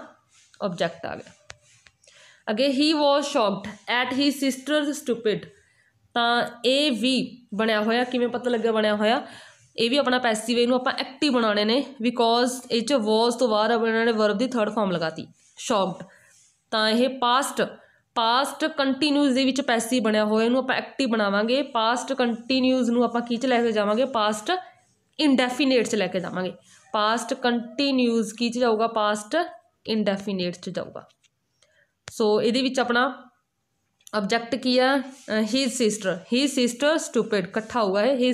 ਆਬਜੈਕਟ ਆ ਗਿਆ। ਅੱਗੇ he was shocked at his sister stupid ਤਾਂ ਇਹ ਵੀ ਬਣਿਆ ਹੋਇਆ, ਕਿਵੇਂ ਪਤਾ ਲੱਗਿਆ ਬਣਿਆ ਹੋਇਆ? ਇਹ ਵੀ ਆਪਣਾ ਪੈਸਿਵ ਇਹਨੂੰ ਆਪਾਂ ਐਕਟਿਵ ਬਣਾਉਣੇ ਨੇ ਬਿਕੋਜ਼ ਇਹ ਚ ਵਾਸ ਤੋਂ ਬਾਅਦ ਇਹਨਾਂ ਨੇ ਵਰਬ ਦੀ ਥਰਡ ਫਾਰਮ ਲਗਾਤੀ ਸ਼ੌਕਡ ਤਾਂ ਇਹ ਪਾਸਟ ਪਾਸਟ ਕੰਟੀਨਿਊਸ ਦੇ ਵਿੱਚ ਪੈਸਿਵ ਬਣਿਆ ਹੋਇਆ, ਇਹਨੂੰ ਆਪਾਂ ਐਕਟਿਵ ਬਣਾਵਾਂਗੇ। ਪਾਸਟ ਕੰਟੀਨਿਊਸ ਨੂੰ ਆਪਾਂ ਕੀ ਚ ਲੈ ਕੇ ਜਾਵਾਂਗੇ? ਪਾਸਟ ਇਨਡੈਫੀਨੇਟ ਚ ਲੈ ਕੇ ਜਾਵਾਂਗੇ। ਪਾਸਟ ਕੰਟੀਨਿਊਸ ਕੀ ਚ ਜਾਊਗਾ? ਪਾਸਟ ਇਨਡੈਫੀਨੇਟ ਚ ਜਾਊਗਾ। ਸੋ ਇਹਦੇ ਵਿੱਚ ਆਪਣਾ ਆਬਜੈਕਟ ਕੀ ਆ? His sister his sister stupid ਇਕੱਠਾ ਹੋਊਗਾ ਇਹ। ਹੀ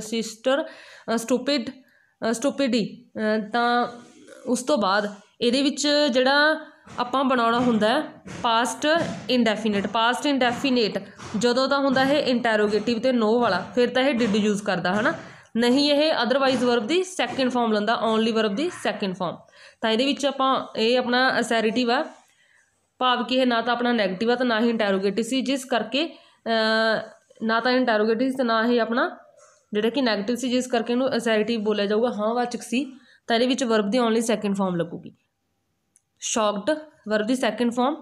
ਸਿਸਟਰ ਸਟੂਪਿਡ ਸਟੂਪਿਡੀ ਤਾਂ ਉਸ ਤੋਂ ਬਾਅਦ ਇਹਦੇ ਵਿੱਚ ਜਿਹੜਾ ਆਪਾਂ ਬਣਾਉਣਾ ਹੁੰਦਾ ਪਾਸਟ ਇਨਡੈਫੀਨਿਟ ਪਾਸਟ ਇਨਡੈਫੀਨੇਟ ਜਦੋਂ ਤਾਂ ਹੁੰਦਾ ਇਹ ਇੰਟੈਰੋਗੇਟਿਵ ਤੇ ਨੋ ਵਾਲਾ, ਫਿਰ ਤਾਂ ਇਹ ਡਿਡ ਯੂਜ਼ ਕਰਦਾ, ਹਨਾ? ਨਹੀਂ ਇਹ ਅਦਰਵਾਈਜ਼ ਵਰਬ ਦੀ ਸੈਕੰਡ ਫਾਰਮ ਲੈਂਦਾ ਓਨਲੀ ਵਰਬ ਦੀ ਸੈਕੰਡ ਫਾਰਮ ਤਾਂ ਇਹਦੇ ਵਿੱਚ ਆਪਾਂ ਇਹ ਆਪਣਾ ਅਸੈਰਿਟਿਵ ਆ। ਭਾਵ ਕਿ ਇਹ ਨਾ ਤਾਂ ਆਪਣਾ 네ਗੇਟਿਵ ਆ ਤੇ ਨਾ ਹੀ ਇੰਟੈਰੋਗੇਟਿਵ ਸੀ, ਜਿਸ ਕਰਕੇ ਨਾ ਤਾਂ ਇੰਟੈਰੋਗੇਟਿਵ ਸੀ ਤੇ ਨਾ ਹੀ ਆਪਣਾ ਜਿਹੜਾ ਕਿ 네ਗੇਟਿਵ ਸੀ, ਜਿਸ ਕਰਕੇ ਇਹਨੂੰ ਅਸੈਰਿਟਿਵ ਬੋਲਿਆ ਜਾਊਗਾ, ਹਾਂ ਵਾਚਕ ਸੀ। ਤਾਂ ਇਹਦੇ ਵਿੱਚ ਵਰਬ ਦੀ ਓਨਲੀ ਸੈਕੰਡ ਫਾਰਮ ਲੱਗੂਗੀ। ਸ਼ੌਕਡ ਵਰਬ ਦੀ ਸੈਕੰਡ ਫਾਰਮ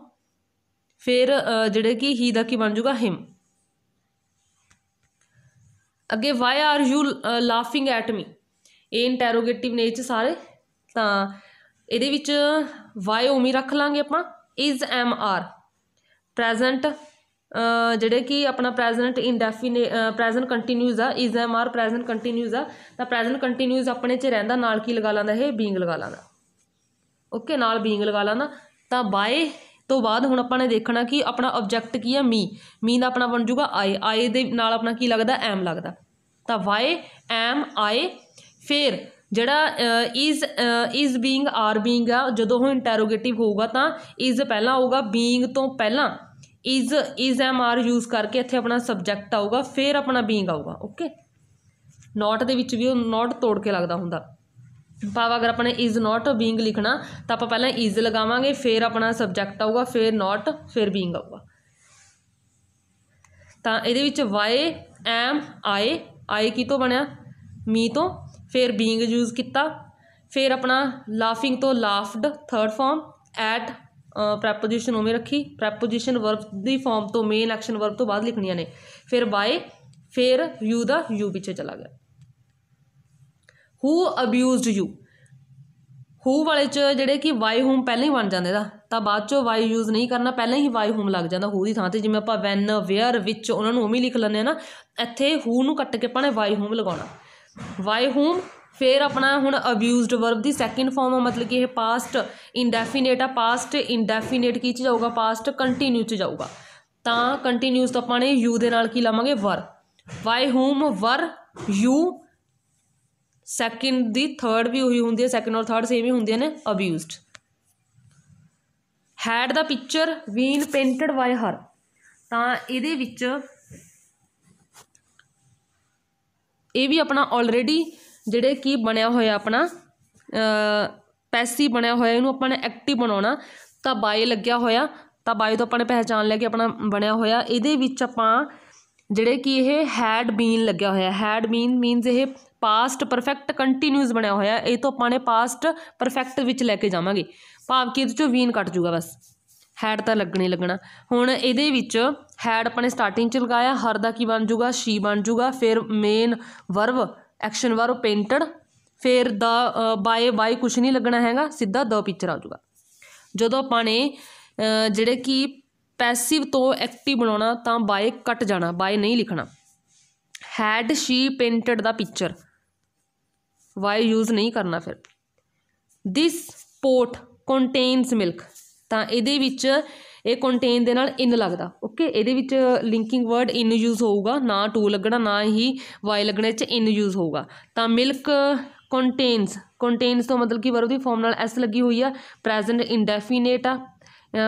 ਫਿਰ ਜਿਹੜੇ ਕਿ ਹੀ ਦਾ ਕੀ ਬਣ ਜਾਊਗਾ ਹਿਮ ਅੱਗੇ why are you laughing at me ਇਹ ਇੰਟੈਰੋਗੇਟਿਵ ਨੇ 'ਚ ਸਾਰੇ, ਤਾਂ ਇਹਦੇ ਵਿੱਚ ਵਾਈ ਉਮੀ ਰੱਖ ਲਾਂਗੇ ਆਪਾਂ ਇਜ਼ ਐਮ ਆਰ ਪ੍ਰੈਜ਼ੈਂਟ ਜਿਹੜੇ ਕਿ ਆਪਣਾ ਪ੍ਰੈਜ਼ੈਂਟ ਇਨਡੈਫੀਨੇ ਪ੍ਰੈਜ਼ੈਂਟ ਕੰਟੀਨਿਊਸ ਆ is am are present continuous ਆ, ਤਾਂ ਪ੍ਰੈਜ਼ੈਂਟ ਕੰਟੀਨਿਊਸ ਆਪਣੇ 'ਚ ਰਹਿੰਦਾ, ਨਾਲ ਕੀ ਲਗਾ ਲਾਂਦਾ ਇਹ? ਬੀਇੰਗ ਲਗਾ ਲਾਂਦਾ। ਓਕੇ, ਨਾਲ ਬੀਇੰਗ ਲਗਾ ਲਾਂਦਾ ਤਾਂ ਬਾਏ ਤੋਂ ਬਾਅਦ ਹੁਣ ਆਪਾਂ ਨੇ ਦੇਖਣਾ ਕਿ ਆਪਣਾ ਆਬਜੈਕਟ ਕੀ ਆ, ਮੀ। ਮੀ ਦਾ ਆਪਣਾ ਬਣ ਜੂਗਾ ਆਈ ਆਈ ਦੇ ਨਾਲ ਆਪਣਾ ਕੀ ਲੱਗਦਾ? ਐਮ ਲੱਗਦਾ। ਤਾਂ ਵਾਈ ਐਮ ਆਈ ਫਿਰ ਜਿਹੜਾ is is being are being ਆ, ਜਦੋਂ ਉਹ ਇੰਟੈਰੋਗੇਟਿਵ ਹੋਊਗਾ ਤਾਂ ਇਜ਼ ਪਹਿਲਾਂ ਆਊਗਾ ਬੀਇੰਗ ਤੋਂ ਪਹਿਲਾਂ is is am are use ਕਰਕੇ ਇੱਥੇ ਆਪਣਾ ਸਬਜੈਕਟ ਆਊਗਾ, ਫਿਰ ਆਪਣਾ ਬੀਇੰਗ ਆਊਗਾ, ਓਕੇ। ਨੋਟ ਦੇ ਵਿੱਚ ਵੀ ਉਹ ਨੋਟ ਤੋੜ ਕੇ ਲੱਗਦਾ ਹੁੰਦਾ। ਭਾਵ ਅਗਰ ਆਪਣੇ ਇਜ਼ ਨਾਟ ਬੀਇੰਗ ਲਿਖਣਾ, ਤਾਂ ਆਪਾਂ ਪਹਿਲਾਂ ਇਜ਼ ਲਗਾਵਾਂਗੇ, ਫਿਰ ਆਪਣਾ ਸਬਜੈਕਟ ਆਊਗਾ, ਫਿਰ ਨਾਟ ਫਿਰ ਬੀਇੰਗ ਆਊਗਾ। ਤਾਂ ਇਹਦੇ ਵਿੱਚ ਵਾਈ ਐਮ ਆਈ ਆਈ ਕੀ ਤੋਂ ਬਣਿਆ? ਮੀ ਤੋਂ। ਫਿਰ ਬੀਇੰਗ ਯੂਜ਼ ਕੀਤਾ। ਫਿਰ ਆਪਣਾ ਲਾਫਿੰਗ ਤੋਂ laughed third form at preposition ਉਵੇਂ ਰੱਖੀ। ਪ੍ਰੈਪੋਜੀਸ਼ਨ ਵਰਬ ਦੀ ਫਾਰਮ ਤੋਂ ਮੇਨ ਐਕਸ਼ਨ ਵਰਬ ਤੋਂ ਬਾਅਦ ਲਿਖਣੀਆਂ ਨੇ। ਫਿਰ ਬਾਈ ਫਿਰ ਯੂ ਦਾ ਯੂ ਪਿੱਛੇ ਚਲਾ ਗਿਆ। ਹੂ ਅਬਿਊਜ਼ਡ ਯੂ ਹੂ ਵਾਲੇ ਚ ਜਿਹੜੇ ਕਿ ਵਾਈ ਹੂਮ ਪਹਿਲਾਂ ਹੀ ਬਣ ਜਾਂਦੇ ਦਾ, ਤਾਂ ਬਾਅਦ ਚੋਂ ਵਾਈ ਯੂਜ਼ ਨਹੀਂ ਕਰਨਾ, ਪਹਿਲਾਂ ਹੀ ਵਾਈ ਹੂਮ ਲੱਗ ਜਾਂਦਾ ਹੂ ਦੀ ਥਾਂ ਤੇ। ਜਿਵੇਂ ਆਪਾਂ ਵੈਨ ਵੇਅਰ ਵਿੱਚ ਉਹਨਾਂ ਨੂੰ ਉਵੇਂ ਲਿਖ ਲੈਂਦੇ ਆ ਨਾ, ਇੱਥੇ ਹੂ ਨੂੰ ਕੱਟ ਕੇ ਆਪਾਂ ਨੇ ਵਾਈ ਹੂਮ ਲਗਾਉਣਾ। ਵਾਈ ਹੂਮ ਫਿਰ ਆਪਣਾ ਹੁਣ ਅਬਿਊਜ਼ਡ ਵਰਬ ਦੀ ਸੈਕਿੰਡ ਫਾਰਮ ਆ, ਮਤਲਬ ਕਿ ਇਹ ਪਾਸਟ ਇਨਡੈਫੀਨੇਟ ਆ ਪਾਸਟ ਇਨਡੈਫੀਨੇਟ ਕੀ ਚ ਜਾਊਗਾ? ਪਾਸਟ ਕੰਟੀਨਿਊ ਚ ਜਾਊਗਾ। ਤਾਂ ਕੰਟੀਨਿਊਸ ਤੋਂ ਆਪਾਂ ਨੇ ਯੂ ਦੇ ਨਾਲ ਕੀ ਲਾਵਾਂਗੇ? Were why whom were you second the third ਵੀ ਉਹੀ ਹੁੰਦੀ ਹੈ ਸੈਕਿੰਡ ਔਰ ਥਰਡ ਸੇਮ ਹੀ ਹੁੰਦੀਆਂ ਨੇ abused had the picture been painted by her ਤਾਂ ਇਹਦੇ ਵਿੱਚ ਇਹ ਵੀ ਆਪਣਾ ਆਲਰੇਡੀ ਜਿਹੜੇ ਕੀ ਬਣਿਆ ਹੋਇਆ ਆਪਣਾ ਪੈਸੀ ਬਣਿਆ ਹੋਇਆ, ਇਹਨੂੰ ਆਪਾਂ ਨੇ ਐਕਟਿਵ ਬਣਾਉਣਾ, ਤਾਂ ਬਾਈ ਲੱਗਿਆ ਹੋਇਆ, ਤਾਂ ਬਾਈ ਤੋਂ ਆਪਾਂ ਨੇ ਪਹਿਚਾਨ ਲੈ ਕੇ ਆਪਣਾ ਬਣਿਆ ਹੋਇਆ, ਇਹਦੇ ਵਿੱਚ ਆਪਾਂ ਜਿਹੜੇ ਕਿ ਇਹ ਹੈਡ ਬੀਨ ਲੱਗਿਆ ਹੋਇਆ ਹੈਡ ਬੀਨ ਮੀਨਸ ਇਹ ਪਾਸਟ ਪਰਫੈਕਟ ਕੰਟੀਨਿਊਸ ਬਣਿਆ ਹੋਇਆ ਇਹ ਤੋਂ ਆਪਾਂ ਨੇ ਪਾਸਟ ਪਰਫੈਕਟ ਵਿੱਚ ਲੈ ਕੇ ਜਾਵਾਂਗੇ। ਭਾਵ ਕਿ ਇਹਦੇ ਚੋਂ ਵੀਨ ਕੱਟ ਜੂਗਾ ਬਸ। ਹੈਡ ਤਾਂ ਲੱਗਣੇ ਲੱਗਣਾ। ਹੁਣ ਇਹਦੇ ਵਿੱਚ ਹੈਡ ਆਪਾਂ ਨੇ ਸਟਾਰਟਿੰਗ ਚ ਲਗਾਇਆ, ਹਰ ਦਾ ਕੀ ਬਣ ਜੂਗਾ? ਸ਼ੀ ਬਣ ਜੂਗਾ, ਫਿਰ main verb action verb painted ਫਿਰ ਦਾ ਬਾਏ ਬਾਏ ਕੁਝ ਨਹੀਂ ਲੱਗਣਾ ਹੈਗਾ, ਸਿੱਧਾ ਦ ਪਿਕਚਰ ਆ ਜੂਗਾ। ਜਦੋਂ ਆਪਾਂ ਨੇ ਜਿਹੜੇ ਕਿ ਪੈਸਿਵ ਤੋਂ ਐਕਟਿਵ ਬਣਾਉਣਾ, ਤਾਂ ਬਾਏ ਕੱਟ ਜਾਣਾ ਬਾਏ ਨਹੀਂ ਲਿਖਣਾ। Had she painted the picture why use ਨਹੀਂ ਕਰਨਾ ਫਿਰ? ਦਿਸ ਪੋਟ ਕੰਟੇਨਸ ਮਿਲਕ ਤਾਂ ਇਹਦੇ ਵਿੱਚ ਇਹ ਕੰਟੇਨ ਦੇ ਨਾਲ ਇਨ ਲੱਗਦਾ। ਓਕੇ ਇਹਦੇ ਵਿੱਚ ਲਿੰਕਿੰਗ ਵਰਡ ਇਨ ਯੂਜ਼ ਹੋਊਗਾ। ਨਾ ਟੂ ਲੱਗਣਾ, ਨਾ ਹੀ ਵਾਈ ਲੱਗਣੇ ਚ ਇਨ ਯੂਜ਼ ਹੋਊਗਾ। ਤਾਂ ਮਿਲਕ ਕੰਟੇਨਸ ਕੰਟੇਨਸ ਤੋਂ ਮਤਲਬ ਕਿ ਵਰਬ ਦੀ ਫਾਰਮ ਨਾਲ ਐਸ ਲੱਗੀ ਹੋਈ ਆ। ਪ੍ਰੈਜ਼ੈਂਟ ਇਨਡੈਫੀਨੇਟ ਆ।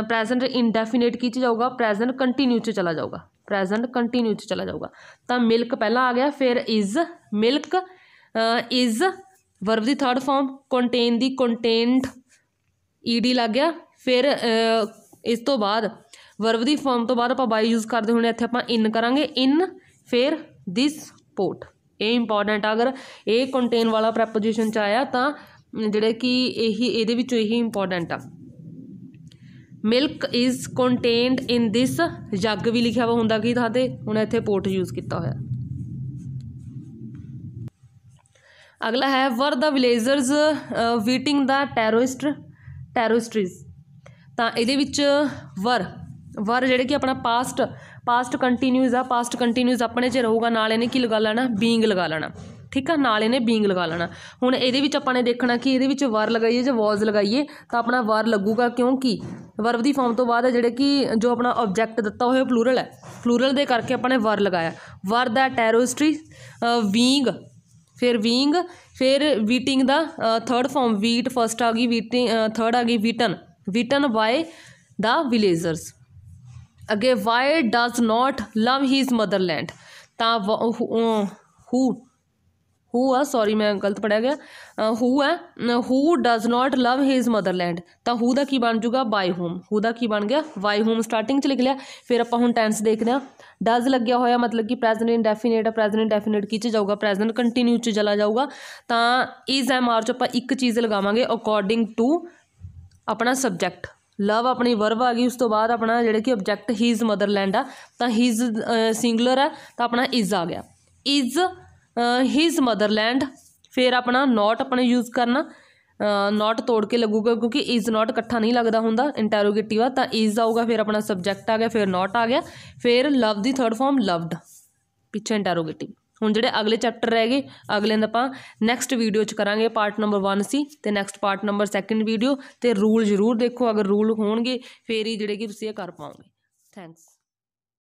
ਪ੍ਰੈਜ਼ੈਂਟ ਇਨਡੈਫੀਨੇਟ ਕੀ ਚ ਜਾਊਗਾ? ਪ੍ਰੈਜ਼ੈਂਟ ਕੰਟੀਨਿਊ ਚ ਚਲਾ ਜਾਊਗਾ। ਪ੍ਰੈਜ਼ੈਂਟ ਕੰਟੀਨਿਊ ਚ ਚਲਾ ਜਾਊਗਾ। ਤਾਂ ਮਿਲਕ ਪਹਿਲਾਂ ਆ ਗਿਆ, ਫਿਰ ਇਜ਼ ਮਿਲਕ ਇਜ਼ ਵਰਬ ਦੀ ਥਰਡ ਫਾਰਮ ਕੰਟੇਨ ਦੀ ਕੰਟੇਨਡ ਈਡੀ ਲੱਗ ਗਿਆ। ਫਿਰ ਇਸ ਤੋਂ ਬਾਅਦ ਵਰਬ ਦੀ ਫਾਰਮ ਤੋਂ ਬਾਅਦ ਆਪਾਂ ਬਾਈ ਯੂਜ਼ ਕਰਦੇ ਹੁੰਦੇ ਇੱਥੇ ਆਪਾਂ ਇਨ ਕਰਾਂਗੇ। ਇਨ ਫਿਰ ਦਿਸ ਪੋਰਟ ਇਹ ਇੰਪੋਰਟੈਂਟ ਆ। ਅਗਰ ਇਹ ਕੰਟੇਨ ਵਾਲਾ ਪ੍ਰੈਪੋਜੀਸ਼ਨ ਚ ਆਇਆ ਤਾਂ ਜਿਹੜੇ ਕਿ ਇਹੀ, ਇਹਦੇ ਵਿੱਚੋਂ ਇਹੀ ਇੰਪੋਰਟੈਂਟ ਆ। Milk is contained in this jug ਵੀ ਲਿਖਿਆ ਵਾ ਹੁੰਦਾ ਕੀ ਥਾਂ ਤੇ? ਹੁਣ ਇੱਥੇ ਪੋਰਟ ਯੂਜ਼ ਕੀਤਾ ਹੋਇਆ। ਅਗਲਾ ਹੈ ਵਰ ਦਾ ਵਿਲੇਜਰਸ ਵੀਟਿੰਗ ਦਾ ਟੈਰੋਰਿਸਟ ਟੈਰੋਰਿਸਟਰੀਜ਼ ਤਾਂ ਇਹਦੇ ਵਿੱਚ ਵਰ ਵਰ ਜਿਹੜੇ ਕਿ ਆਪਣਾ ਪਾਸਟ ਪਾਸਟ ਕੰਟੀਨਿਊਸ ਆ ਪਾਸਟ ਕੰਟੀਨਿਊਸ ਆਪਣੇ 'ਚ ਰਹੂਗਾ, ਨਾਲ ਇਹਨੇ ਕੀ ਲਗਾ ਲੈਣਾ? ਬੀਇੰਗ ਲਗਾ ਲੈਣਾ। ਠੀਕ ਆ, ਨਾਲ ਇਹਨੇ ਬੀਇੰਗ ਲਗਾ ਲੈਣਾ। ਹੁਣ ਇਹਦੇ ਵਿੱਚ ਆਪਾਂ ਨੇ ਦੇਖਣਾ ਕਿ ਇਹਦੇ ਵਿੱਚ ਵਰ ਲਗਾਈਏ ਜਾਂ ਵਾਜ਼ ਲਗਾਈਏ, ਤਾਂ ਆਪਣਾ ਵਰ ਲੱਗੂਗਾ ਕਿਉਂਕਿ ਵਰਬ ਦੀ ਫਾਰਮ ਤੋਂ ਬਾਅਦ ਜਿਹੜੇ ਕਿ ਜੋ ਆਪਣਾ ਆਬਜੈਕਟ ਦਿੱਤਾ ਹੋਇਆ ਪਲੂਰਲ ਹੈ। ਪਲੂਰਲ ਦੇ ਕਰਕੇ ਆਪਾਂ ਨੇ ਵਰ ਲਗਾਇਆ। ਵਰ ਦਾ ਟੈਰੋਰਿਸਟਰੀ ਵੀਂਗ ਫਿਰ ਵੀਂਗ ਫਿਰ ਵੀਟਿੰਗ ਦਾ ਥਰਡ ਫਾਰਮ ਵੀਟ ਫਸਟ ਆ ਗਈ ਵੀਟਿੰਗ ਥਰਡ ਆ ਗਈ ਵੀਟਨ। ਵੀਟਨ ਬਾਏ ਦਾ ਵਿਲੇਜਰਸ ਅੱਗੇ why does not love his motherland ਤਾਂ ਹੂ ਹੂ ਆ ਸੌਰੀ ਮੈਂ ਗਲਤ ਪੜਿਆ ਗਿਆ। ਹੂ ਹੈ who does not love his motherland ਤਾਂ ਹੂ ਦਾ ਕੀ ਬਣ ਜੂਗਾ? ਬਾਈ ਹੋਮ ਹੂ ਦਾ ਕੀ ਬਣ ਗਿਆ? ਵਾਈ ਹੋਮ ਸਟਾਰਟਿੰਗ ਚ ਲਿਖ ਲਿਆ। ਫਿਰ ਆਪਾਂ ਹੁਣ ਟੈਂਸ ਦੇਖਦੇ ਹਾਂ। ਡਜ਼ ਲੱਗਿਆ ਹੋਇਆ ਮਤਲਬ ਕਿ ਪ੍ਰੈਜ਼ੈਂਟ ਇੰਡੈਫੀਨੇਟ ਆ। ਪ੍ਰੈਜ਼ੈਂਟ ਇੰਡੈਫੀਨੇਟ ਕੀ ਚ ਜਾਊਗਾ? ਪ੍ਰੈਜ਼ੈਂਟ ਕੰਟੀਨਿਊ ਚ ਚਲਾ ਜਾਊਗਾ। ਤਾਂ ਇਜ਼ ਐਮ ਆਰ ਚ ਆਪਾਂ ਇੱਕ ਚੀਜ਼ ਲਗਾਵਾਂਗੇ ਅਕੋਰਡਿੰਗ ਟੂ ਆਪਣਾ ਸਬਜੈਕਟ ਲਵ ਆਪਣੀ ਵਰਬ ਆ ਗਈ, ਉਸ ਤੋਂ ਬਾਅਦ ਆਪਣਾ ਜਿਹੜੇ ਕਿ ਆਬਜੈਕਟ ਹੀਜ਼ ਮਦਰਲੈਂਡ ਆ। ਤਾਂ ਹੀਜ਼ ਸਿੰਗੂਲਰ ਆ। ਤਾਂ ਆਪਣਾ ਇਜ਼ ਆ ਗਿਆ। ਇਜ਼ ਹਿਜ਼ ਮਦਰਲੈਂਡ ਫਿਰ ਆਪਣਾ ਨਾਟ ਆਪਣਾ ਯੂਜ਼ ਕਰਨਾ। ਨਾਟ ਤੋੜ ਕੇ ਲੱਗੂਗਾ ਕਿਉਂਕਿ ਇਜ਼ ਨਾਟ ਇਕੱਠਾ ਨਹੀਂ ਲੱਗਦਾ ਹੁੰਦਾ ਇੰਟਰੋਗੇਟਿਵ ਆ, ਤਾਂ ਇਜ਼ ਆਊਗਾ, ਫਿਰ ਆਪਣਾ ਸਬਜੈਕਟ ਆ ਗਿਆ, ਫਿਰ ਨਾਟ ਆ ਗਿਆ, ਫਿਰ ਲਵ ਦੀ ਥਰਡ ਫਾਰਮ ਲਵਡ ਪਿੱਛੇ ਇੰਟਰੋਗੇਟਿਵ ਹੁਣ ਜਿਹੜੇ ਅਗਲੇ ਚੈਪਟਰ ਰਹਿ ਗਏ, ਅਗਲੇ ਦਾ ਆਪਾਂ ਨੈਕਸਟ ਵੀਡੀਓ 'ਚ ਕਰਾਂਗੇ ਪਾਰਟ ਨੰਬਰ 1 ਸੀ, ਤੇ next part number second video ਤੇ ਰੂਲ ਜ਼ਰੂਰ ਦੇਖੋ, ਅਗਰ ਰੂਲ ਹੋਣਗੇ, ਫੇਰ ਹੀ ਜਿਹੜੇ ਕਿ ਤੁਸੀਂ ਇਹ ਕਰ ਪਾਓਗੇ। ਥੈਂਕਸ